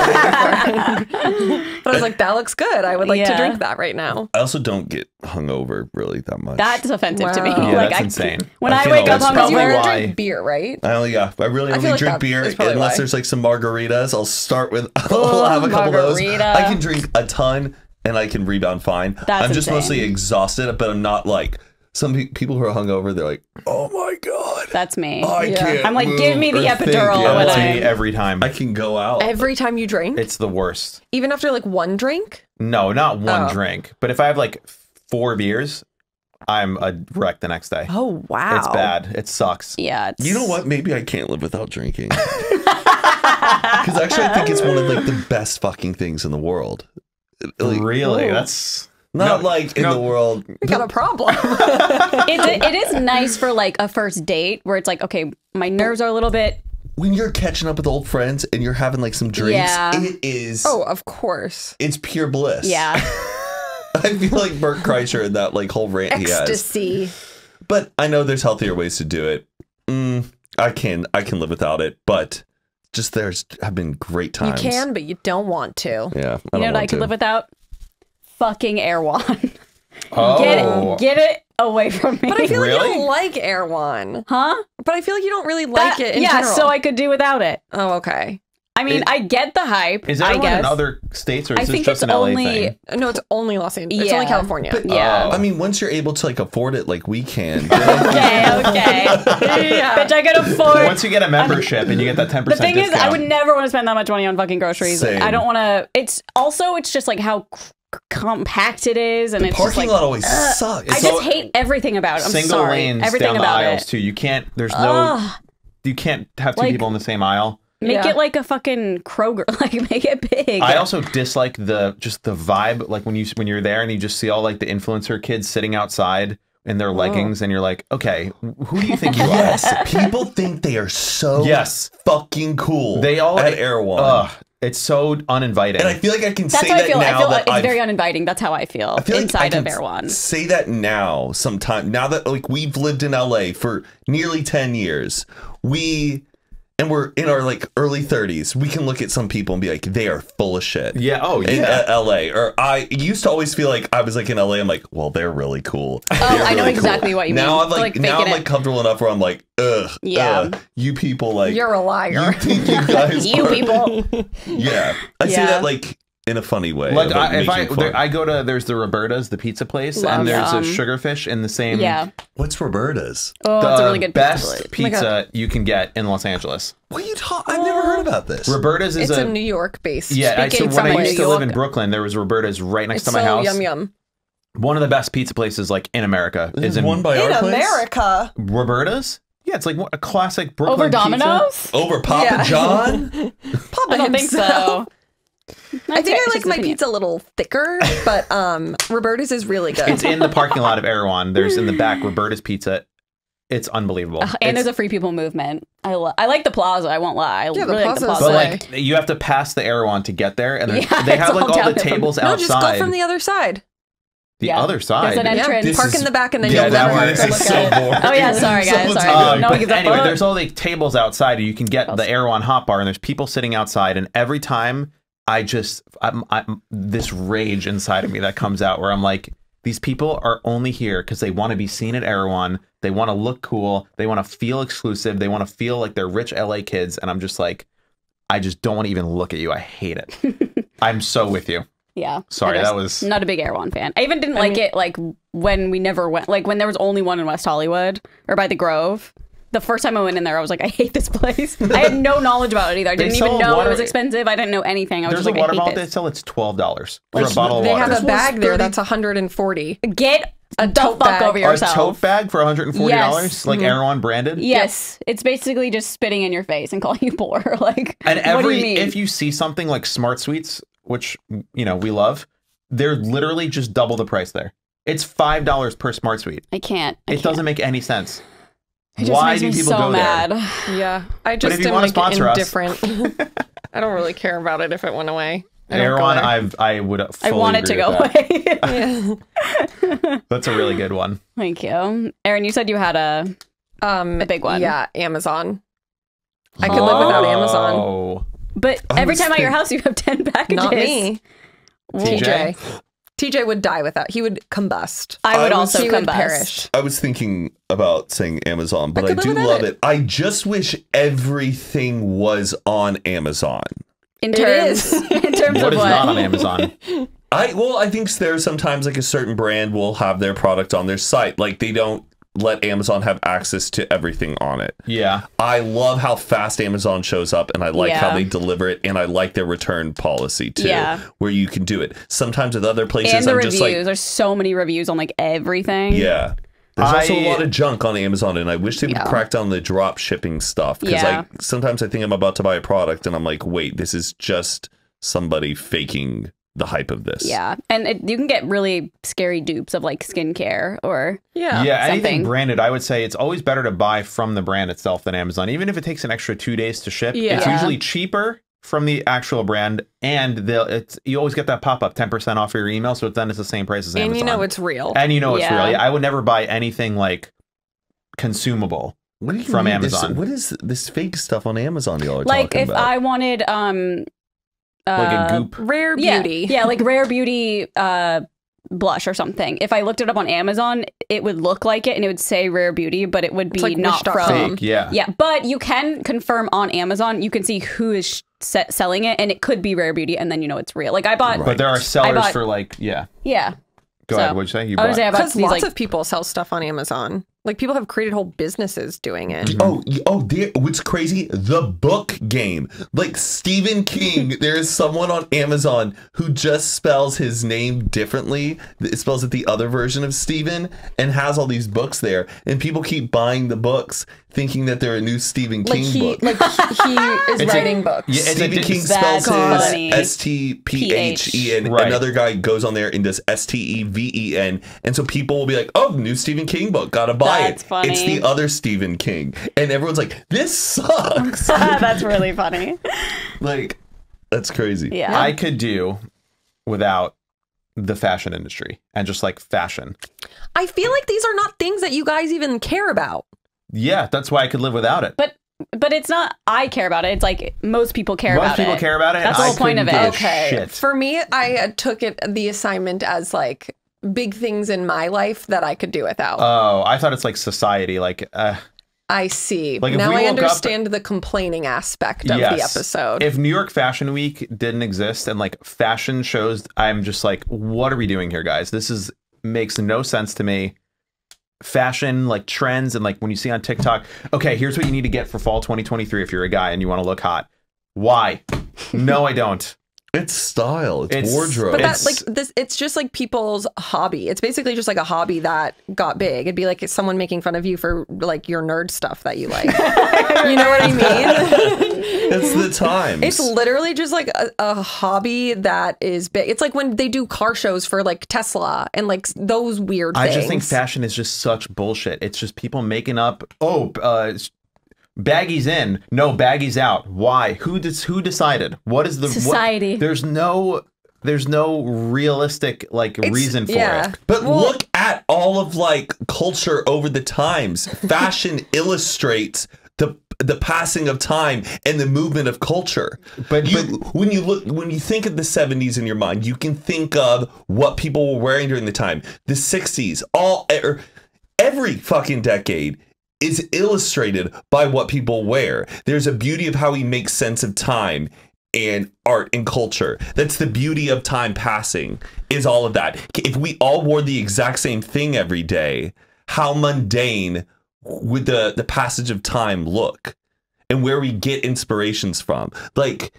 But I was like, that looks good. I would like to drink that right now. I also don't get hungover really that much. That's offensive to me. Yeah, like that's I, insane. When I I, wake up that's Because you probably never hungover, why- drink beer, right? I only yeah, I really I only like drink beer unless why. there's like some margaritas. I'll start with I'll Oh, have a couple of those. I can drink a ton and I can rebound fine. That's I'm just insane. mostly exhausted, but I'm not like some pe- people who are hungover. They're like, oh my god, that's me. I Yeah. can't. I'm like, move give me the or think." epidural Yeah, when That's like, I- me every time. I can go out. Every time you drink, It's the worst. even after like one drink. No, not one Oh. drink. But if I have like four beers, I'm a wreck the next day. Oh wow, It's bad. It sucks. Yeah. It's, You know what? Maybe I can't live without drinking. Because actually, I think it's one of like the best fucking things in the world. Like, really? Ooh. That's not No, like in no. the world. We got a problem. It, it is nice for like a first date where it's like, okay, my nerves are a little bit. When you're catching up with old friends and you're having like some drinks, Yeah. it is. oh, of course. it's pure bliss. Yeah. I feel like Bert Kreischer in that like whole rant he has. Ecstasy. But I know there's healthier ways to do it. Mm, I can I can live without it, but just there's have been great times. You can, but you don't want to. Yeah. I You don't know what want I could to. live without? Fucking Erewhon. oh. Get it, get it away from me. But I feel like you don't like Erewhon. huh? But I feel like you don't really like That- it in yeah, general. so I could do without it. oh, okay. I mean, It- I get the hype. Is I everyone guess. in other states or is I this think just it's an LA only thing? Uh, no, it's only Los Angeles. It's only California. But- yeah. Oh. I mean, once you're able to like afford it like we can. okay, okay. Bitch, I could afford. Once you get a membership and you get that ten percent. the percent thing is, I would never want to spend that much money on fucking groceries. Same. I don't want to. It's also, it's just like how c- compact it is, and the it's just parking like. lot always uh, sucks. I just all- hate everything about it. I'm single sorry. lanes everything down the about aisles it. too. You can't. There's no. Ugh. You can't have two Like- people in the same aisle. Make Yeah. it like a fucking Kroger. Like make it big. I also dislike the just the vibe. Like when you when you're there and you just see all like the influencer kids sitting outside in their leggings, and you're like, okay, who do you think you are? yes, people think they are so Yes. fucking cool. They all at Erewhon. Ugh, it's so uninviting. and I feel like I can That's say how I that feel. now I feel that it's I've very uninviting. That's how I feel, I feel like I inside of can Erewhon. Say that now sometime. Now that like we've lived in LA for nearly 10 years. We and we're in our like early 30s. We can look at some people and be like they are full of shit. yeah. Oh In yeah. uh, LA or I used to always feel like I was like in LA I'm like, well, they're really cool. Oh, They're I know really exactly what you mean. now mean. I'm like, Like, now I'm like it. comfortable enough where I'm like, ugh, Yeah. ugh, you people like You're a you liar. think you guys You are- people. Yeah. I say Yeah. that like in a funny way. Like I, if I there. I go to there's the Roberta's, the pizza place, Love and there's them. a Sugarfish in the same. Yeah. What's Roberta's? Oh, the it's a really good best pizza. pizza, Oh my you can get in Los Angeles. What are you talking? I've never heard about this. Roberta's is It's a, a New York based. yeah. I, so Speaking when from I New used to live in Brooklyn, there was Roberta's right next It's to my so house. yum yum. One of the best pizza places like in America This is is in one by In our place? America. Roberta's. Yeah, it's like a classic Brooklyn Over pizza. Domino's? Over Papa Yeah. John? Papa I don't think so. I think I like my opinion. pizza a little thicker, but um, Roberta's is really good. It's in the parking lot of Erewhon. There's in the back Roberta's Pizza. It's unbelievable. Ugh, and It's- there's a free people movement. I lo- I like the plaza. I won't lie. I Yeah, the really like the plaza. but like you have to pass the Erewhon to get there, and Yeah, they have it's like all all the there from- tables no, outside. just go from the other side. the Yeah. other side. There's an entrance. This park is- in the back and then Yeah, you'll that never have to look so at it. boring. Oh yeah, sorry guys. Someone's Sorry. Uh, no one but gives anyway, fuck. there's all the tables outside. You can get the Erewhon hot bar, and there's people sitting outside. And every time, I just I'm, I'm this rage inside of me that comes out where I'm like, these people are only here because they want to be seen at Erewhon. They want to look cool. They want to feel exclusive. They want to feel like they're rich LA kids. And I'm just like, I just don't want to even look at you. I hate it. I'm so with you. Yeah. Sorry, that was- not a big Erewhon fan. I even didn't like it like when we never went like when there was only one in West Hollywood or by the Grove. The first time I went in there, I was like, I hate this place. I had no knowledge about it either. I didn't even know water- it was expensive. I didn't know anything. I was There's just a like, water I bottle hate they this. sell. It's twelve dollars for Like, a bottle of they water. have a bag there 30 that's 140. Get A the tote bag. over Or a tote bag for 140 dollars, Yes. like mm-hmm. Erewhon branded. Yes, it's basically just spitting in your face and calling you poor. like, And what every do you mean? if you see something like Smart Sweets, which you know we love, they're literally just double the price there. It's five dollars per Smart Sweet. I can't. I It can't. doesn't make any sense. It just Why makes do me people so go mad. Yeah, I just if you am wanna like sponsor indifferent. I don't really care about it if it went away. I don't Erewhon. I've I would. I fully want it to go that. away. That's a really good one. Thank you. Erin, you said you had a Um, A big one. Yeah, Amazon. I could live without Amazon. Oh, but I every time at your house you have 10 packages. Not me. TJ? TJ. TJ would die without. He would combust. I would I was- also he would combust. perish. I was thinking about saying Amazon, but I I, do love it. it. I just wish everything was on Amazon. In terms, is. in terms what of is what? not on Amazon? I well, I think there's sometimes like a certain brand will have their product on their site. Like they don't let Amazon have access to everything on it. Yeah, I love how fast Amazon shows up and I like how they deliver it and I like their return policy too. Yeah. Where you can do it. Sometimes with other places and the I'm reviews. just like There's so many reviews on like everything. Yeah. There's also a lot of junk on Amazon, and I wish they would Yeah. crack down the drop shipping stuff. Because Yeah. like sometimes I think I'm about to buy a product, and I'm like, wait, this is just somebody faking the hype of this. Yeah. And it, you can get really scary dupes of like skincare or Yeah. yeah. Anything branded, I would say it's always better to buy from the brand itself than Amazon, even if it takes an extra two days to ship. Yeah. It's usually cheaper from the actual brand, and they'll it's you always get that pop up ten percent off your email, so it's then it's the same price as Amazon, And you know it's real. and you know it's Yeah. real. Yeah, I would never buy anything like consumable. What do you From mean? This- Amazon. what is this fake stuff on Amazon y'all are like talking if about? I wanted um Like uh, a goop. Rare beauty. Yeah, like rare beauty uh blush or something. If I looked it up on Amazon, it would look like it and it would say rare beauty, but it would be like not Wish.com. from Fake, yeah. Yeah, but you can confirm on Amazon. You can see who is sh- se- selling it, and it could be rare beauty, and then you know it's real. Like I bought, Right. But there are sellers bought- for like yeah. yeah. Go So, ahead. What'd you say? You I bought. was say I bought Because these lots like of people sell stuff on Amazon. Like people have created whole businesses doing it. Oh, oh, there, what's crazy? The book game. Like Stephen King, there is someone on Amazon who just spells his name differently. It spells it the other version of Stephen and has all these books there. And people keep buying the books thinking that they're a new Stephen Like King he, book. like he is It's a- writing books. Yeah, Stephen King spells funny. his S T P H E N. Right. Another guy goes on there and does S T E V E N. And so people will be like, oh, new Stephen King book. Gotta buy That's it. funny. It's the other Stephen King. And everyone's like, this sucks. Ah, that's really funny. like, that's crazy. Yeah. I could do without the fashion industry and just like fashion. I feel like these are not things that you guys even care about. Yeah, that's why I could live without it. but but it's not I care about it. It's like most people care Most about people it. People care about it. That's the whole point of it. Okay. Shit. For me, I uh, took it the assignment as like big things in my life that I could do without. Oh, I thought it's like society. Like, uh, I see. Like, now I woke up- understand the complaining aspect of the episode. If New York Fashion Week didn't exist and like fashion shows, I'm just like, what are we doing here, guys? This is makes no sense to me. Fashion, like trends, and like when you see on TikTok, okay, here's what you need to get for fall 2023 if you're a guy and you want to look hot. Why? No, I don't. It's style. It's, It's- wardrobe. but that it's- like this it's just like people's hobby. It's basically just like a hobby that got big. It'd be like someone making fun of you for like your nerd stuff that you like. you know what I mean? it's the times. It's literally just like a, a hobby that is big. It's like when they do car shows for like Tesla and like those weird I things. just think fashion is just such bullshit. It's just people making up. Oh, uh, s- baggies in, no baggies out. Why? Who dis- Who decided? What is the what- Society. there's no. There's no realistic like It's- reason for yeah. it. But Well- look at all of like culture over the times. Fashion illustrates the the passing of time and the movement of culture. But- you, when you look when you think of the 70s in your mind, you can think of what people were wearing during the time. The 60s, all er, every fucking decade is illustrated by what people wear. There's a beauty of how we make sense of time and art and culture. That's the beauty of time passing is all of that. If we all wore the exact same thing every day, how mundane would the the passage of time look? And where we get inspirations from. Like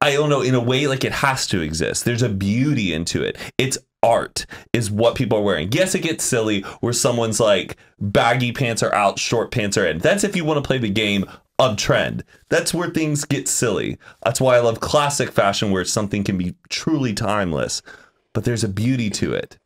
I don't know, in a way, like it has to exist. There's a beauty into it. It's art, is what people are wearing. Yes, it gets silly where someone's like baggy pants are out, short pants are in. That's if you want to play the game of trend. That's where things get silly. That's why I love classic fashion where something can be truly timeless, but there's a beauty to it.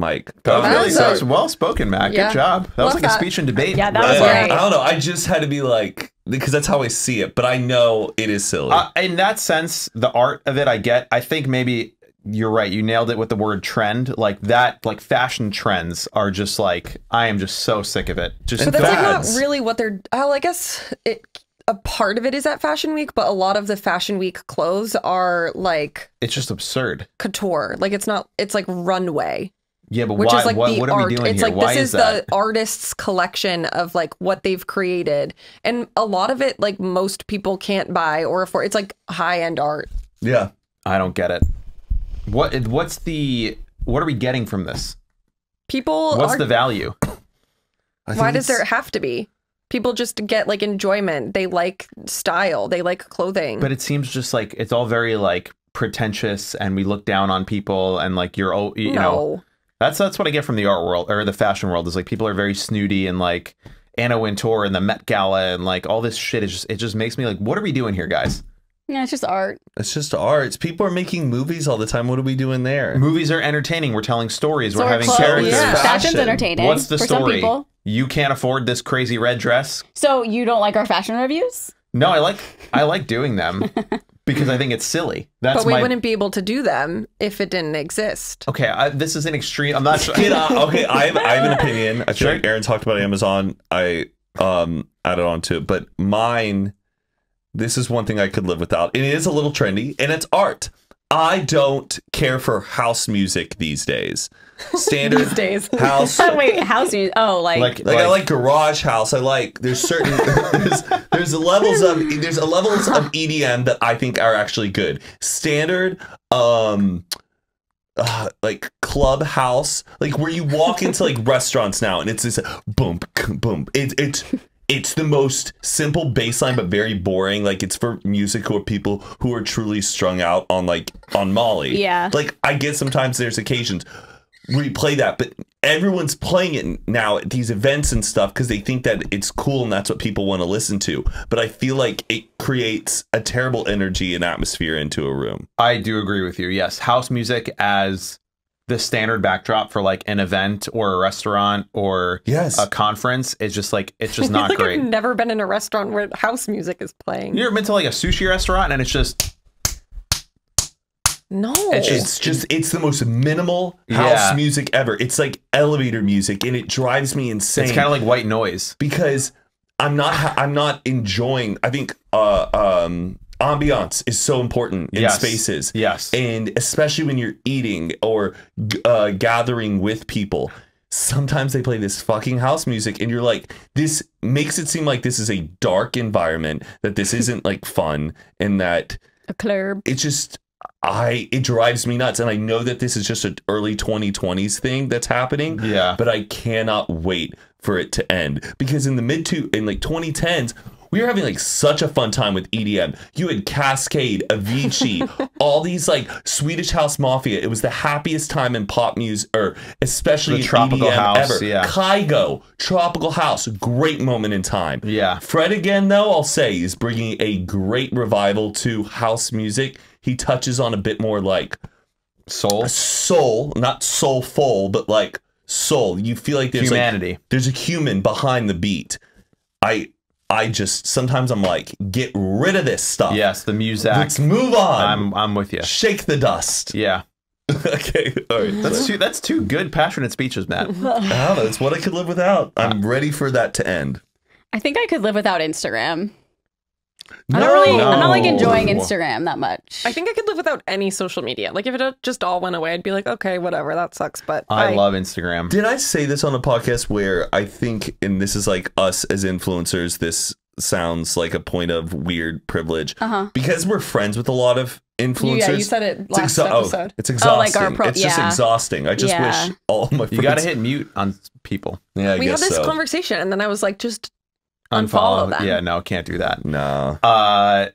Mike. That was really was that was well spoken, Matt. Yeah. Good job. That was Love like a speech and debate. Yeah, that I, was great. I don't know. I just had to be like, because that's how I see it. But I know it is silly. Uh, in that sense, the art of it, I get. I think maybe you're right. You nailed it with the word trend. Like that, like fashion trends are just like I am just so sick of it. Just But that's like not really what they're. Oh, I guess it. A part of it is at Fashion Week, but a lot of the Fashion Week clothes are like it's just absurd. couture. Like it's not. It's like runway, Yeah, but which why? is like what, the what art. are we doing it's here? like why this is, is, that? the artist's collection of like what they've created, and a lot of it like most people can't buy or afford. It's like high end art. yeah. I don't get it. What? What's the? What are we getting from this? People What's are. the value? Why does there have to be? People just get like enjoyment. They like style. They like clothing. But it seems just like it's all very like pretentious, and we look down on people, and like you're, oh, you no. know, that's that's what I get from the art world or the fashion world is like people are very snooty and like Anna Wintour and the Met Gala and like all this shit is just it just makes me like, what are we doing here, guys? Yeah, it's just art. It's just art. People are making movies all the time. What are we doing there? Movies are entertaining. We're telling stories. So we're are having clothes. characters. Yeah. Fashion's Fashion. entertaining. What's the for some story? people. You can't afford this crazy red dress. So you don't like our fashion reviews? No, I like I like doing them because I think it's silly. That's but we my wouldn't be able to do them if it didn't exist. okay. I, this is an extreme. I'm not. Get out. Okay, I have, I have an opinion. I feel Sure. like Erin talked about Amazon. I um added on to it, but mine. This is one thing I could live without. And it is a little trendy, and it's art. I don't care for house music these days. Standard These days. house. Wait, house music. Oh, like, Like- Like, I like garage house. I like there's certain there's there's levels of there's levels of EDM that I think are actually good. Standard um uh, like clubhouse, like where you walk into like restaurants now and it's this boom boom. It's it's it's the most simple bass line but very boring. Like it's for music or people who are truly strung out on like on Molly. Yeah. Like I get sometimes there's occasions where you play that, but everyone's playing it now at these events and stuff because they think that it's cool and that's what people want to listen to. But I feel like it creates a terrible energy and atmosphere into a room. I do agree with you. Yes, house music as the standard backdrop for like an event or a restaurant or Yes. a conference is just like it's just I feel not like great. I've never been in a restaurant where house music is playing. You ever been to like a sushi restaurant and it's just no. It's It's just it's the most minimal house Yeah. music ever. It's like elevator music and it drives me insane. it's kind of like white noise. because I'm not I'm not enjoying. I think uh, um, ambiance is so important in Yes. spaces. Yes. and especially when you're eating or uh, gathering with people. Sometimes they play this fucking house music, and you're like, this makes it seem like this is a dark environment, that this isn't like fun, and that a club. it's just I it drives me nuts and I know that this is just an early 2020s thing that's happening Yeah. but I cannot wait for it to end because in the mid to in like 2010s we were having like such a fun time with EDM. You had Kaskade, Avicii, all these like Swedish House Mafia. It was the happiest time in pop music, or especially The in tropical EDM house, ever. yeah. Kygo, Tropical House, great moment in time. Yeah. Fred again, though, I'll say, is bringing a great revival to house music. He touches on a bit more like Soul. soul, not soulful, but like soul. You feel like there's like, Humanity. there's a human behind the beat. I I just sometimes I'm like, get rid of this stuff. yes, the music. Let's move on. I'm I'm with you. Shake the dust. Yeah. okay. All right. That's two that's two good passionate speeches, Matt. I don't know. It's what I could live without. I'm ready for that to end. I think I could live without Instagram. I don't really. I'm not like enjoying Instagram that much. I think I could live without any social media. Like if it just all went away, I'd be like, okay, whatever, that sucks. But I love Instagram. Did I say this on a podcast where I think, and this is like us as influencers, this sounds like a point of weird privilege Uh-huh. because we're friends with a lot of influencers. Yeah, you said it It's last exha- oh, episode. it's Oh, exhausting. like our pro- it's just yeah. exhausting. I just Yeah. wish all my friends. You got to hit mute on people. Yeah, I we had this so. conversation, and then I was like, just Unfollow them. Yeah, no, can't do that. no. Uh,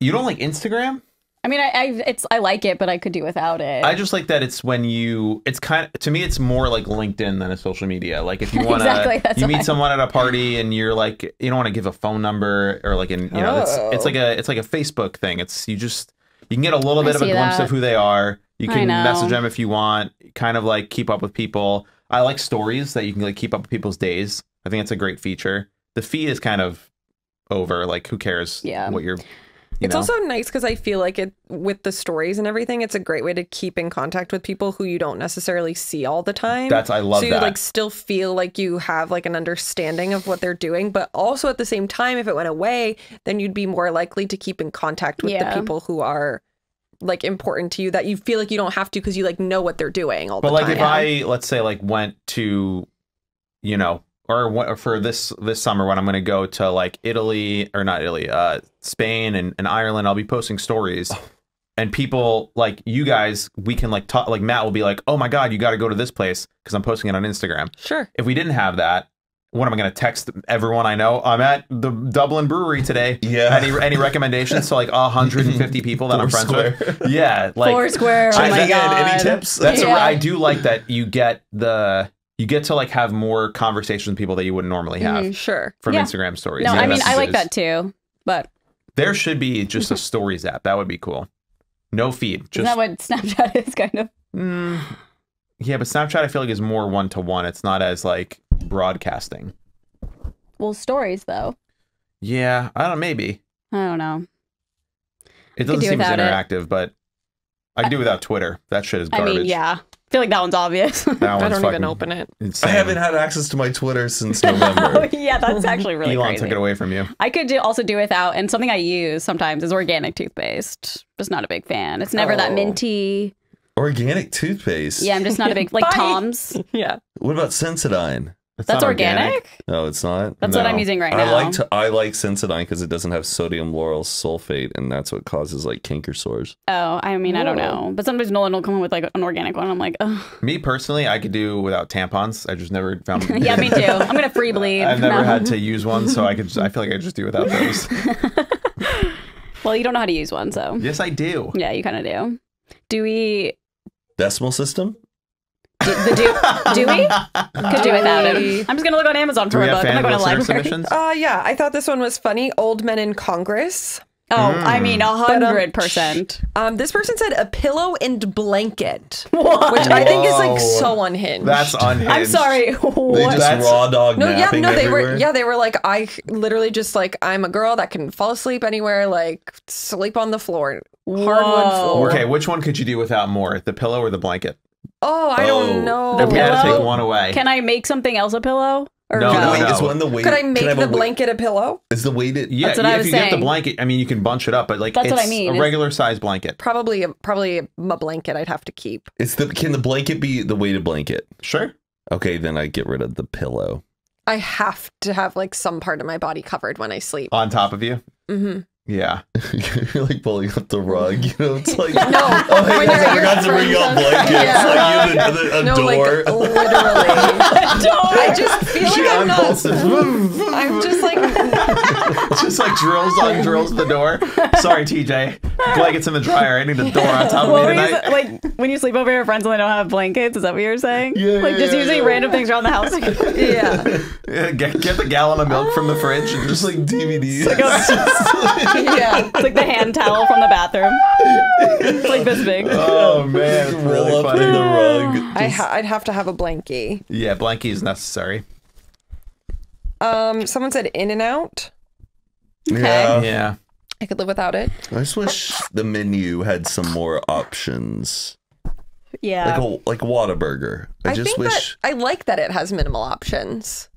you don't like Instagram? I mean, I, I it's I like it, but I could do without it. I just like that it's when you. It's kind of to me. It's more like LinkedIn than a social media. Like if you want to, Exactly, you meet why. someone at a party and you're like, you don't want to give a phone number or like, in you know, it's Oh. it's like a it's like a Facebook thing. It's you just you can get a little I bit of a glimpse that. of who they are. You can message them if you want. Kind of like keep up with people. I like stories that you can like keep up with people's days. I think it's a great feature. The feed is kind of over. Like, who cares? Yeah. what you're. You It's know? also nice because I feel like it with the stories and everything, it's a great way to keep in contact with people who you don't necessarily see all the time. That's- I love so you that. like still feel like you have like an understanding of what they're doing, but also at the same time, if it went away, then you'd be more likely to keep in contact with Yeah. the people who are like important to you that you feel like you don't have to because you like know what they're doing all But the like, time. if I let's say like went to, you know, or what, for this this summer when I'm going to go to like Italy or not Italy, uh, Spain and, and Ireland, I'll be posting stories. And people like you guys, we can like talk. Like Matt will be like, "Oh my god, you got to go to this place because I'm posting it on Instagram." sure. If we didn't have that, what am I going to text everyone I know? I'm at the Dublin Brewery today. Yeah. Any any recommendations to like 150 people that I'm friends with? Yeah. Like Foursquare. Oh I my think god. any tips? that's Yeah. I do like that you get the you get to like have more conversations with people that you wouldn't normally have Sure. from Yeah. Instagram stories. No, I mean I like that too. But There should be just a stories app. That would be cool. No feed. isn't that what Snapchat is kind of? Mm, yeah, but Snapchat I feel like is more one to one. It's not as like broadcasting. Well, stories though. Yeah, I don't know. Maybe I don't know. it doesn't do seem as without it. interactive, but I can do without Twitter. That shit is I garbage. mean, yeah. I feel like that one's obvious. That I don't even open it. Insane. I haven't had access to my Twitter since oh November. yeah, that's actually really Elon crazy. took it away from you. I could do, also do without, and something I use sometimes is organic toothpaste. Just not a big fan. It's never that Oh. minty. Organic toothpaste. Yeah, I'm just not a big like Tom's. Yeah. What about Sensodyne? It's That's not organic. No, it's not. That's what I'm using right I now. like to, I like Sensodyne because it doesn't have sodium lauryl sulfate, and that's what causes like canker sores. oh, I mean, I don't know, but sometimes Nolan will come with like an organic one. I'm like, oh, Me personally, I could do without tampons. I just never found. yeah, me too. I'm gonna free bleed. I've never No. had to use one, so I could. Just, I feel like I just do without those. Well, you don't know how to use one, so yes, I do. yeah, you kind of do. Do we? Decimal system? Do, the do, do we? Could do without it. I'm just gonna look on Amazon for we a book. I'm not going to listener library. Uh yeah, I thought this one was funny. Old men in Congress. Oh, I mean, a um, hundred percent. Um, this person said a pillow and blanket, which I think is like so unhinged. That's unhinged. I'm sorry. They just That's- raw dog no, yeah, no, they everywhere? were, yeah, they were like, I literally just like, I'm a girl that can fall asleep anywhere, like sleep on the floor, hardwood Whoa. floor. Okay, which one could you do without more? The pillow or the blanket? Oh, I Oh. don't know. The If you had to pillow? take one away. Can I make something else a pillow? Or No, no? Wait, no. is one the weight? Could I make have a the weight- blanket a pillow? Is the weighted? yeah, That's what yeah, I if was you get the saying. blanket, I mean, you can bunch it up, but like That's it's what I mean. a It's- regular size blanket. Probably, a, probably a, a blanket I'd have to keep. It's the can the blanket be the weighted blanket? Sure. Okay, then I get rid of the pillow. I have to have like some part of my body covered when I sleep. On top of you. hmm Yeah. you're like pulling up the rug. You know, it's like No, oh, hey, when guys, I you're- forgot to bring y'all blankets. Yeah. Like you, the, the, a no, door. like literally. I just feel like I'm not. I'm just like just like drills on drills the door. Sorry, TJ. Blankets in the dryer. I need a door on top of were me tonight. sa- like when you sleep over your friends and they don't have blankets? Is that what you're saying? Yeah, like just yeah, using yeah. random things around the house. yeah, Yeah, Get, get the gallon of milk from the fridge and just just like DVDs. yeah. It's like the hand towel from the bathroom. It's like this big. Oh man, it's roll really up in funny. the rug. I ha- I'd have to have a blankie. Yeah, blankie is necessary. Um, someone said in and out. Yeah. Yeah. I could live without it. I just wish the menu had some more options. Yeah. Like a like Whataburger. I, I, just think wish that I like that it has minimal options.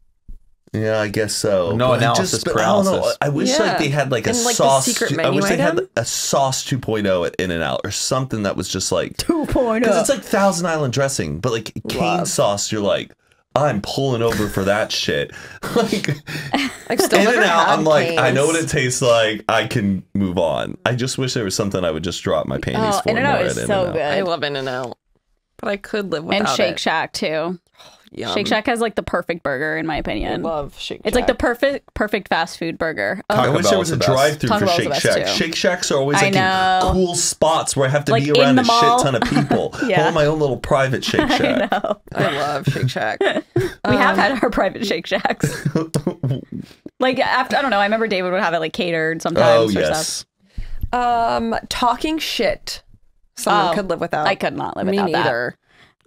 Yeah, I guess so. No But I analysis just, but I don't know. paralysis. I wish Yeah. like they had like a And, like, the sauce. secret I menu wish they had a sauce 2.0 at In and Out or something that was just like 2.0. because it's like Thousand Island dressing, but like cane Love. sauce. You're like, I'm pulling over for that shit. like In and Out, I'm like, I know what it tastes like. I can move on. I just wish there was something I would just drop my panties oh, for. In and Out more is at so In-N-Out. good. I love in and out, but I could live without and Shake it. Shack too. Yum. Shake Shack has like the perfect burger in my I opinion. love Shake Shack. It's like the perfect perfect fast food burger. Oh, I wish there was a the best. drive-through for Bell's Shake Shack. too. Shake Shacks are always I like know. in cool spots where I have to Like be around a mall. shit ton of people. Yeah. I want my own little private Shake Shack. no. I love Shake Shack. We have had our private Shake Shacks. like after I don't know, I remember David would have it like catered sometimes Oh or yes. Um, talking shit. Someone Oh, could live without. I could not live Me without that.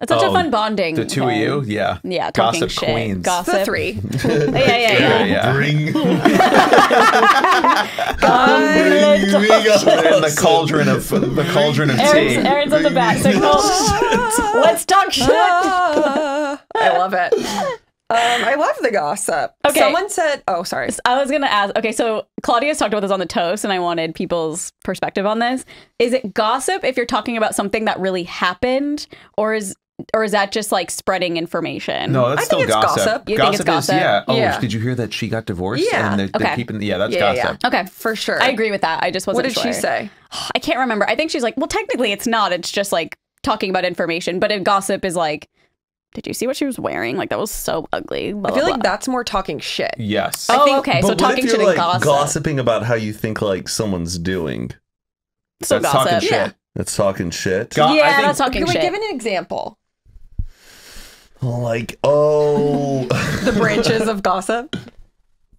Neither. It's such a Oh, fun bonding. The two of you, yeah, Yeah, gossip shit. queens. Gossip. The three. Yeah, yeah, yeah. Yeah, yeah. Bring, bring me In the cauldron of the cauldron of tea. Erin's, Erin's on the bat signal. Let's talk shit. Ah, I love it. Um, I love the gossip. Okay. Someone said, "Oh, sorry." I was gonna ask. Okay, so Claudia's talked about this on the toast, and I wanted people's perspective on this. Is it gossip if you're talking about something that really happened, or is or is that just like spreading information? No, that's I still think it's gossip. gossip. You think it's is gossip? yeah. Oh, Yeah. did you hear that she got divorced? Yeah. and they're, they're Okay. keeping yeah, that's Yeah, yeah, gossip. Okay, For sure. I agree with that. I just wasn't What did sure. she say? I can't remember. I think she's like, well, technically, it's not. It's just like talking about information. But if gossip is like, did you see what she was wearing? Like that was so ugly. Blah, I feel blah, like blah. that's more talking shit. Yes. Oh, think- okay. But So what talking if shit you're and like gossip. gossiping about how you think like someone's doing? So that's talking shit. Yeah. That's talking shit. Go- I think- that's talking Can we shit. give an example? Like, oh, The branches of gossip.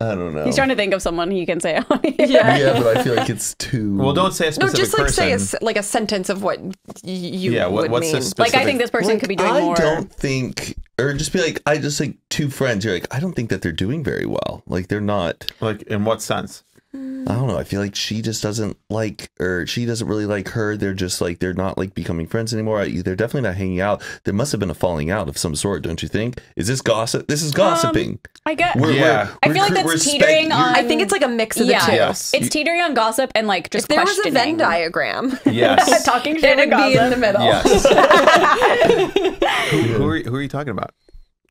I don't know. He's trying to think of someone he can say. Yeah. yeah, but I feel like it's too. Well, don't say a No, just like person. say a, s- like a sentence of what you yeah. What, would what's mean. specific? Like I think this person Like, could be doing I more. don't think, or just be like, I just like two friends. You're like, I don't think that they're doing very well. Like they're not. like in what sense? Mm. I don't know. I feel like she just doesn't like, or she doesn't really like her. They're just like they're not like becoming friends anymore. They're definitely not hanging out. There must have been a falling out of some sort, don't you think? Is this gossip? This is um, gossiping. I get. We're- Yeah. we're- I feel like that's teetering you're- on- I think it's like a mix of the yeah, two. Yes. it's teetering on gossip and like just If there was a. Venn diagram, Yes. talking shit it would be in the middle. yes. who, who are who are you talking about?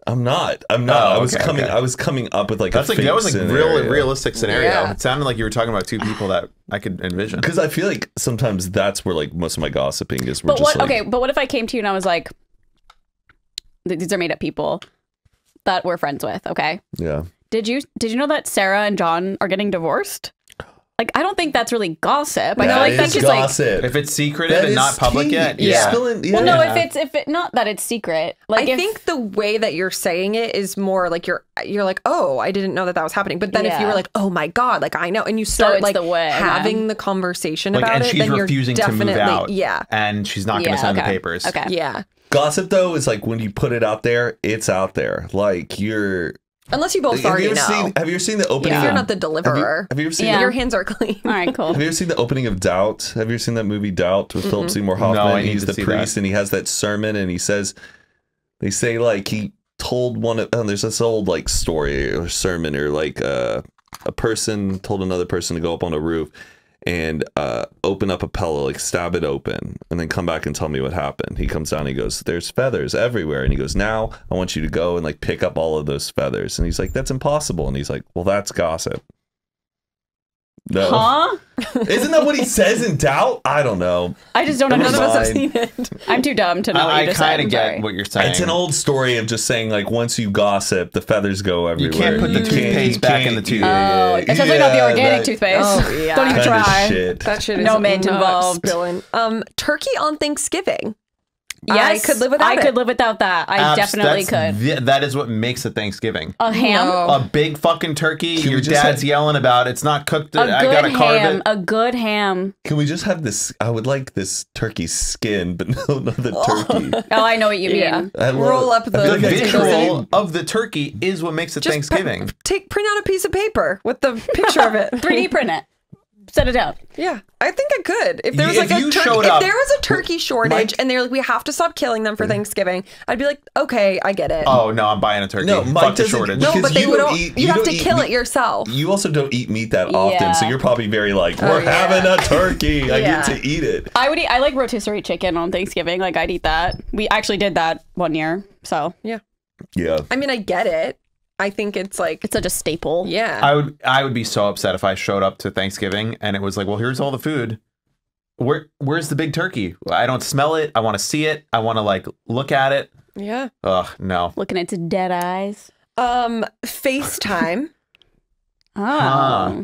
I'm not. I'm not. Oh, I was coming. okay. I was coming up with like That's a like that was like fake real realistic scenario. Yeah. It sounded like you were talking about two people that I could envision. Because I feel like sometimes that's where like most of my gossiping is. We're But just what? like, okay, but what if I came to you and I was like, these are made up people that we're friends with. Okay, yeah. did you did you know that Sarah and John are getting divorced? Like, I don't think that's really gossip. I feel That like that's just like. gossip. If it's secretive That and not public tea. yet, You're yeah. Well, no, if it's if it not that it's secret. Like, I if, think the way that you're saying it is more like you're you're like, oh, I didn't know that that was happening. But then if you were like, oh my god, like I know, and you start it's like the way, having man. the conversation like, about and it, she's then you're refusing to definitely move out. yeah, and she's not going to Yeah, sign the papers. Okay. yeah. Gossip though is like when you put it out there, it's out there. Like you're. Unless you both have already you know. seen? Have you ever seen the opening? Yeah. Of, You're not the have you, deliverer. have you ever seen? Yeah. The, Your hands are clean. all right, cool. have you ever seen the opening of Doubt? Have you ever seen that movie Doubt with Philip Seymour Hoffman? No, I need He's to the see priest, that. and he has that sermon, and he says, they say like he told one of. Oh, there's this old like story or sermon or like uh, a person told another person to go up on a roof and uh, open up a pillow, like stab it open, and then come back and tell me what happened. He comes down, he goes, "There's feathers everywhere," and he goes, "Now I want you to go and like pick up all of those feathers." And he's like, "That's impossible," and he's like, "Well, that's gossip." No, Huh? isn't that what he says in doubt? I don't know. I just don't know. None of us have seen it. I'm too dumb to know I, I just said. kind of get what you're saying. It's an old story of just saying like once you gossip, the feathers go everywhere. You can't put the You toothpaste you back in the tube. Oh, especially not the organic that- toothpaste. Oh, yeah. Don't even kind try. shit. That shit is No mint involved. Spilling. Um, turkey on Thanksgiving. Yes, I could live without I it. could live without that. I Abs- definitely could. the- that is what makes a Thanksgiving. A ham. No. A big fucking turkey. Can Your dad's have- yelling about it's not cooked. A I good gotta carve ham. it. A good ham. Can we just have this? I would like this turkey skin, but no, not the oh. turkey. Oh, I know what you mean. Yeah. Love- Roll up the- The like I Potatoes visual crave- of the turkey is what makes it Just Thanksgiving. pe- take print out a piece of paper with the picture of it. 3D print it. Set it out. Yeah, I think I could. If there was If like you a turkey, showed if there was a turkey shortage and they're like, we have to stop killing them for mm-hmm. Thanksgiving, I'd be like, okay, I get it. Oh no, I'm buying a turkey. No, Mike Fuck the shortage. no, but they you would. don't eat- you you have don't to kill meat. it yourself. You also don't eat meat that often, so you're probably very like, we're Oh, yeah. having a turkey. I Yeah. get to eat it. I would eat. I like rotisserie chicken on Thanksgiving. Like I'd eat that. We actually did that one year. So yeah, Yeah. I mean, I get it. I think it's like, it's such a staple. yeah, I would I would be so upset if I showed up to Thanksgiving and it was like, well, here's all the food. Where where's the big turkey? I don't smell it. I want to see it. I want to like look at it. yeah. Ugh, no. Looking into dead eyes. Um, FaceTime. Oh. Huh.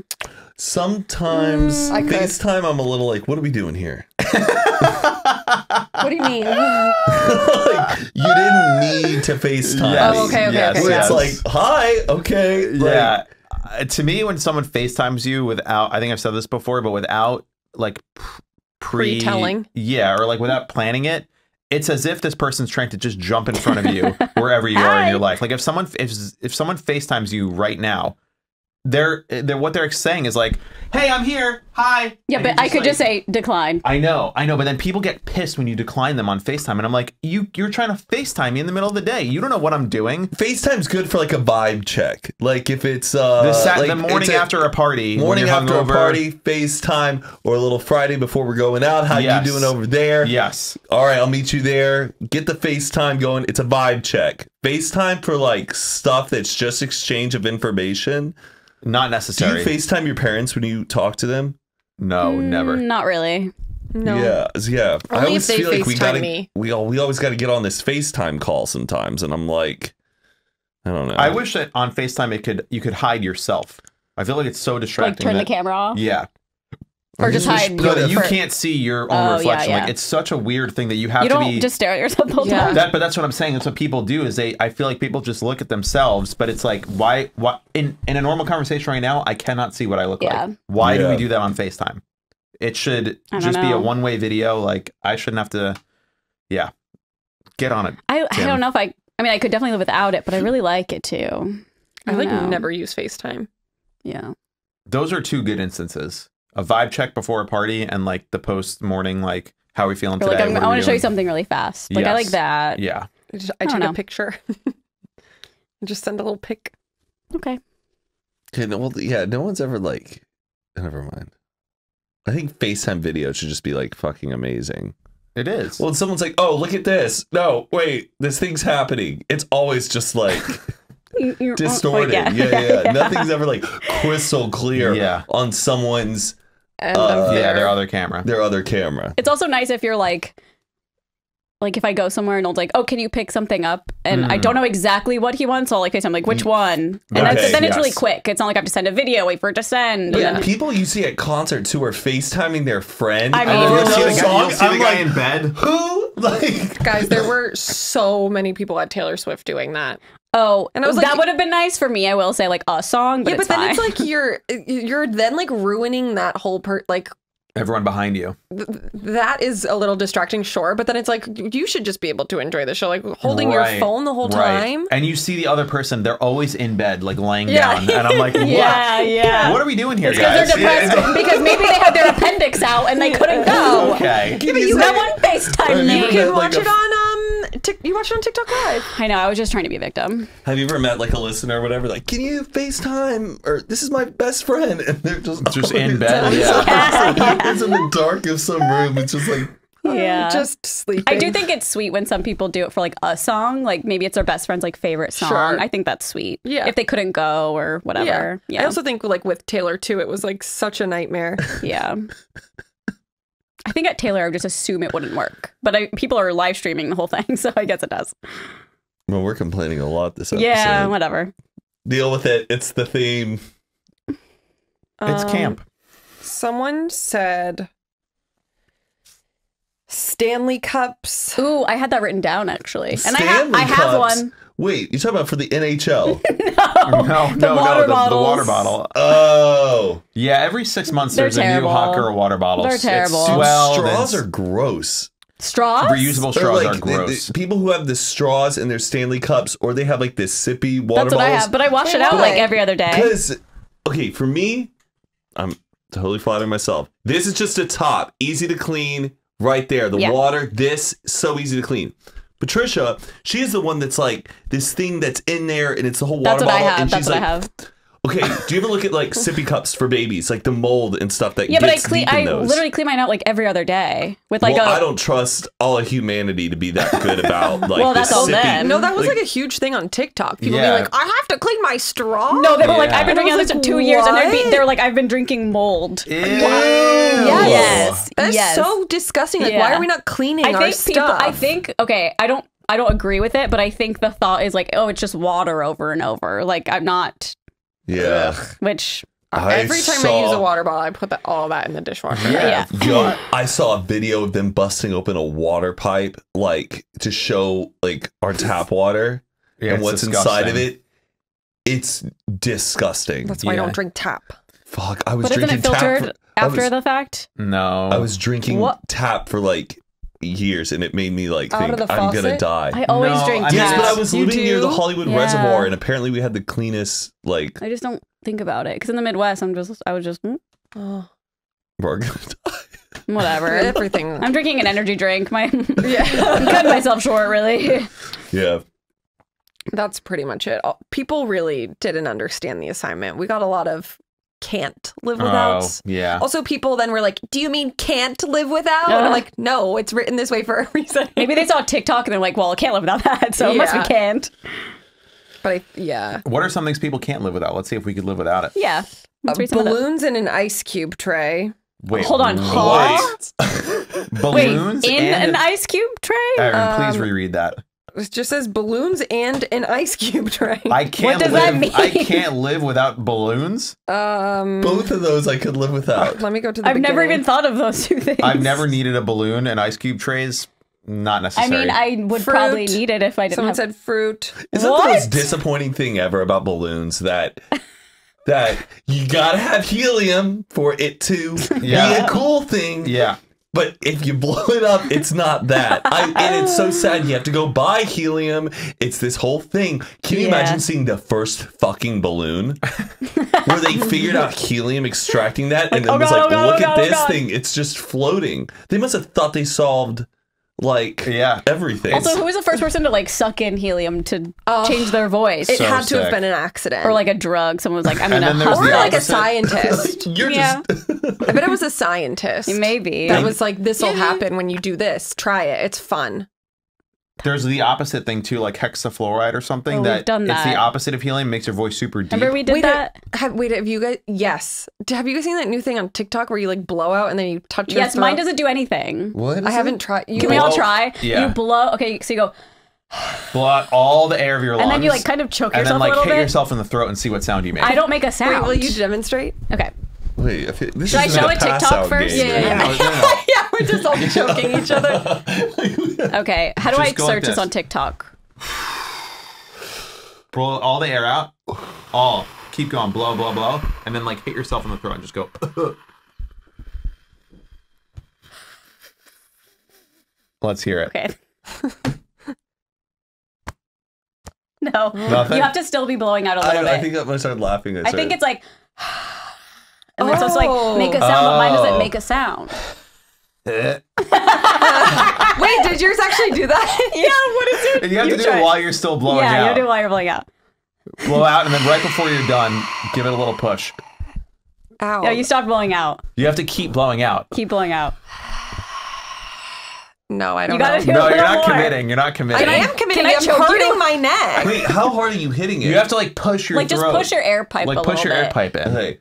Sometimes Mm, I could. FaceTime, I'm a little like, what are we doing here? What do you mean? like, you didn't need to FaceTime. Yes, Oh, okay, okay, yes, okay, Where yeah. It's like, hi, okay. like- yeah. Uh, to me, when someone FaceTimes you without, I think I've said this before, but without like pre Pre-telling. yeah, or like without planning it, it's as if this person's trying to just jump in front of you wherever you are in your life. Like if someone if if someone FaceTimes you right now, they're they're what they're saying is like, "Hey, I'm here. Hi." Yeah, And but I could like- just say decline. I know, I know, but then people get pissed when you decline them on FaceTime, and I'm like, you you're trying to FaceTime me in the middle of the day. You don't know what I'm doing. FaceTime's good for like a vibe check. Like if it's uh The, sat- like the morning it's a- after a party, morning after hungover- a party, FaceTime, or a little Friday before we're going out. How Yes. you doing over there? Yes, All right, I'll meet you there. Get the FaceTime going. It's a vibe check. FaceTime for like stuff that's just exchange of information. Not necessarily. Do you FaceTime your parents when you talk to them? no, never. Mm, Not really. No. Yeah, yeah. I Only always if they feel like we FaceTime gotta me. we all we always got to get on this FaceTime call sometimes, and I'm like, I don't know. I wish that on FaceTime it could you could hide yourself. I feel like it's so distracting. Like distracting. turn the camera off. Yeah. Or just wish- hide No, that you can't see your own Oh, yeah, reflection. Like it's such a weird thing that you have You to don't be just stare at yourself the whole Yeah. time. that but that's what I'm saying. That's what people do is they I feel like people just look at themselves, but it's like why why in in a normal conversation right now, I cannot see what I look Yeah. like. Why do we do that on FaceTime? It should I don't just be a one way video. Like I shouldn't have to yeah. Get on it. I, I don't know if I. I mean, I could definitely live without it, but I really like it too. I don't like know. never use FaceTime. Yeah. Those are two good instances. A vibe check before a party and like the post morning like how are we feeling Or like, today? I'm, I want to show you something really fast. Like, I like that. Yeah. I, just, I I don't take a know. picture. just send a little pic. Okay. Okay, no, well, yeah, no one's ever like. Oh, never mind. I think FaceTime video should just be like fucking amazing. It is. Well, someone's like, "Oh, look at this." No, wait, this thing's happening. It's always just like distorted. Yeah. yeah, yeah, Nothing's ever like crystal clear Yeah. on someone's Uh, I'm yeah, their other camera. their other camera. It's also nice if you're like, like if I go somewhere and it's like, oh, can you pick something up? And I Mm. don't know exactly what he wants, so I'll like FaceTime, like, which one? And Okay, that's, then it's really quick. It's not like I have to send a video, wait for it to send. But and then- people you see at concerts who are FaceTiming their friend. I mean, you'll see the guy, you'll see I'm guy like, in bed. Who? Like, Guys, there were so many people at Taylor Swift doing that. Oh, And I was that like- that would have been nice for me. I will say, like a song, but yeah, but it's then fine. it's like you're you're then like ruining that whole per like Everyone behind you. th- that is a little distracting, sure. But then it's like you should just be able to enjoy the show, like holding Right, your phone the whole right. time. And you see the other person, they're always in bed, like laying Yeah. down. And I'm like, what? yeah, yeah. What are we doing here, Because guys? they're depressed because maybe they had their appendix out and they couldn't go. Okay. Yeah, but you No can, one FaceTime Have you you ever me. can met, like, watch a- it on tic, you watch it on TikTok Live. I know. I was just trying to be a victim. have you ever met like a listener or whatever? Like, can you FaceTime? Or this is my best friend, and they're just Just in bed. always- Yeah. it's in the dark of some room. It's just like oh, Yeah. Just sleeping. I do think it's sweet when some people do it for like a song, like maybe it's their best friend's like favorite song. Sure. I think that's sweet. Yeah. If they couldn't go or whatever. Yeah. Yeah. I also think like with Taylor too, it was like such a nightmare. yeah. I think at Taylor I would just assume it wouldn't work. But I, people are live streaming the whole thing, so I guess it does. Well, we're complaining a lot this episode. Yeah, whatever. Deal with it. It's the theme. It's Um, camp. Someone said Stanley Cups. Ooh, I had that written down actually. And I have Stanley I have Cups. one. Wait, you're talking about for the NHL? No, no, no, water the, the water bottle. oh, Yeah, every six months They're there's a new terrible. hot girl water bottle. They're It's terrible. Dude, swelled straws and are gross. Straws? reusable straws like are the- the gross. people who have the straws in their Stanley cups, or they have like this sippy water That's what I have. But I wash it Why? out like every other day. Because, okay, for me, I'm totally flattering myself. This is just a top, easy to clean, right there. The Yeah. water, this so easy to clean. Patricia, she is the one that's like this thing that's in there, and it's the whole water That's what I bottle. have. And That's she's what like, I have. Okay, do you ever look at like sippy cups for babies, like the mold and stuff that Yeah, but I gets clean deep I those? literally clean mine out like every other day with like well, a I don't trust all of humanity to be that good about like Well, that's all sippy. them. No, that was Like- like, a huge thing on TikTok. People Yeah. being like, I have to clean my straw. No, they were like, "I've been drinking was this for like, two years, and they're, be, they're like, I've been drinking mold. Ew. Yes, yes, That's yes. so disgusting. Like, why are we not cleaning I our think people. stuff? I think okay. I don't. I don't agree with it, but I think the thought is like, oh, it's just water over and over. Like I'm not. Yeah. Which I uh, Every time I use a water bottle, I put that, all that in the dishwasher. Yeah. yeah. Yo, I saw a video of them busting open a water pipe, like to show like our tap water Yeah, and it's what's inside of it. It's disgusting. That's why I don't drink tap. Fuck, I was But isn't drinking it filtered tap. For, after was, the fact? No. I was drinking What? tap for like years, and it made me like Out think I'm gonna die. I always No, drink I yes, but I was You living near the? Hollywood Yeah. Reservoir, and apparently we had the cleanest like. I just don't think about it because in the Midwest, I'm just I was just mm, Oh, We're gonna die. whatever. everything. I'm drinking an energy drink. My yeah. I'm cutting myself short, really. Yeah, That's pretty much it. People really didn't understand the assignment. We got a lot of can't live without. Oh, yeah. Also, people then were like, "Do you mean can't live without?" And I'm Uh. like, "No, it's written this way for a reason." Maybe they saw TikTok and they're like, "Well, I can't live without that, so it must be can't." But I, yeah, What are some things people can't live without? Let's see if we could live without it. Yeah. Uh, read some of those. balloons in an ice cube tray. Wait, Hold on, what? Wait, Balloons in and an ice cube tray? Erin, please Um, reread that. It just says balloons and an ice cube tray. I can't what does live. that mean? I can't live without balloons. um, both of those I could live without. let me go to the. I've never even thought of those two things. I've never needed a balloon and ice cube trays. Not necessarily. I necessary. mean, I would Fruit. probably need it if I didn't Someone have. said fruit. Isn't the What? most disappointing thing ever about balloons that that you gotta have helium for it to be Yeah. a cool thing? yeah. But if you blow it up, it's not that. I, and it's so sad. You have to go buy helium. It's this whole thing. Can you Yeah. imagine seeing the first fucking balloon where they figured out helium extracting that and Like, it oh was God, like, oh God, look oh at God, oh this thing. It's just floating. They must have thought they solved like Yeah. everything. also, who was the first person to like suck in helium to oh, change their voice? It So had to have been an accident. or like a drug. Someone was like, "I'm gonna." or the like a scientist. You're Yeah. just I bet it was a scientist. Maybe. That was like, this will happen when you do this. Try it. It's fun. There's the opposite thing too, like hexafluoride or something. Oh, that we've done it's the opposite of helium, makes your voice super deep. Remember we did wait, uh, that? Have, wait, have you guys? Yes. D- Have you guys seen that new thing on TikTok where you like blow out and then you touch your Yes, throat? mine doesn't do anything. what? I haven't tried. You Can we all try? Yeah. You blow. Okay, so you go, Blow out all the air of your lungs, and then you like kind of choke and then yourself like a little hit bit. yourself in the throat and see what sound you make. I don't make a sound. Wait, will you demonstrate? Okay. Wait, I feel, this Should I isn't show a a TikTok first? game, Yeah, yeah, right? No, no, no. yeah, we're just all choking each other. Okay. How do I Just go like search this this. on TikTok? Blow all the air out. All. Keep going. Blow, blow, blow. And then like hit yourself in the throat and just go. Let's hear it. Okay. no. Nothing? You have to still be blowing out a little I, bit. I think I'm gonna start laughing. I think it's like, and then so it's like Oh. make a sound, but mine doesn't Oh. make a sound. Wait, did yours actually do that? Yeah, what is it? And you have to do try it while you're still blowing out. yeah, you out. have to do it while you're blowing out. Blow out, and then right before you're done, give it a little push. Ow. No, you stop blowing out. You have to keep blowing out. Keep blowing out. no, I don't You gotta know. do No, you're not more. committing. You're not committing. I committing. am committing. Can I I'm choke hurting you? my neck. Wait, how hard are you hitting it? You have to like push your Like just push your air pipe like a push little your bit. air pipe in. Hey,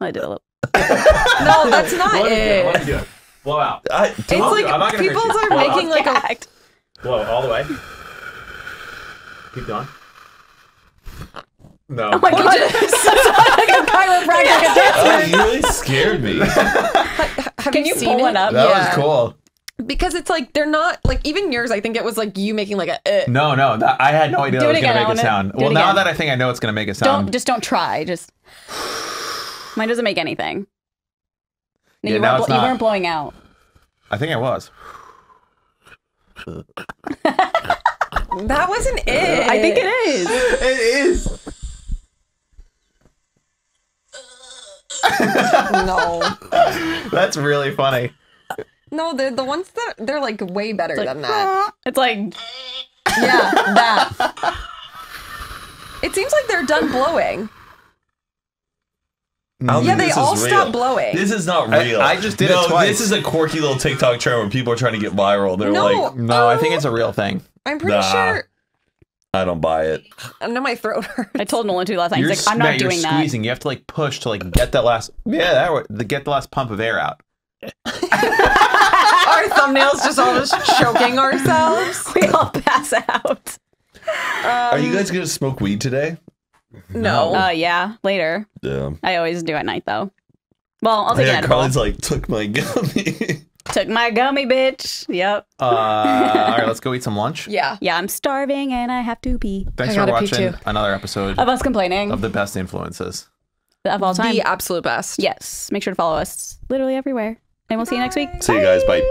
I did a little. No, that's not Let me do it. Let me do it. Blow out. I, It's I'll like. I'm not gonna hurt people you. are Blow out. making like a. Act. Blow all the way. Keep going. No. Oh my god, this is like a chiropractic oh, you really scared me. Have Can you seen pull it? one up? that Yeah. was cool. Because it's like they're not like even yours. I think it was like you making like a. Uh. No, no, that, I had no idea Do that it was again, gonna make a wanna- sound. do it Well, now again. that I think I know it's gonna make a sound. Don't just don't try. Just mine doesn't make anything. No, Yeah, you, now weren't it's blo- you weren't blowing out. I think I was. That wasn't it. I think it is. It is. No, That's really funny. no, they're the ones that they're like way better like, than that. It's like Yeah, that. It seems like they're done blowing. Alvin, Yeah, they this all stop blowing. This is not real. I just did it no, twice. This is a quirky little TikTok trend where people are trying to get viral. They're No. like, No, I think Oh. it's a real thing. I'm pretty Nah. sure. I don't buy it. I know my throat hurts. I told Nolan to last night. He's You're, like, I'm not you're doing that. squeezing. You have to like push to like get that last. Yeah, that wa- the get the last pump of air out. Our thumbnails just all just choking ourselves. We all pass out. Um, are you guys gonna smoke weed today? No. Uh, yeah, later. Yeah. I always do at night though. Well, I'll take an Yeah, edible. Carly's like took my gummy. Took my gummy, bitch. Yep. Uh, all right, let's go eat some lunch. yeah. Yeah, I'm starving and I have to pee. Thanks I for watching another episode Of us complaining of the best influences. of all time. The absolute best. Yes. Make sure to follow us literally everywhere. and we'll see you next week. See you guys. Bye.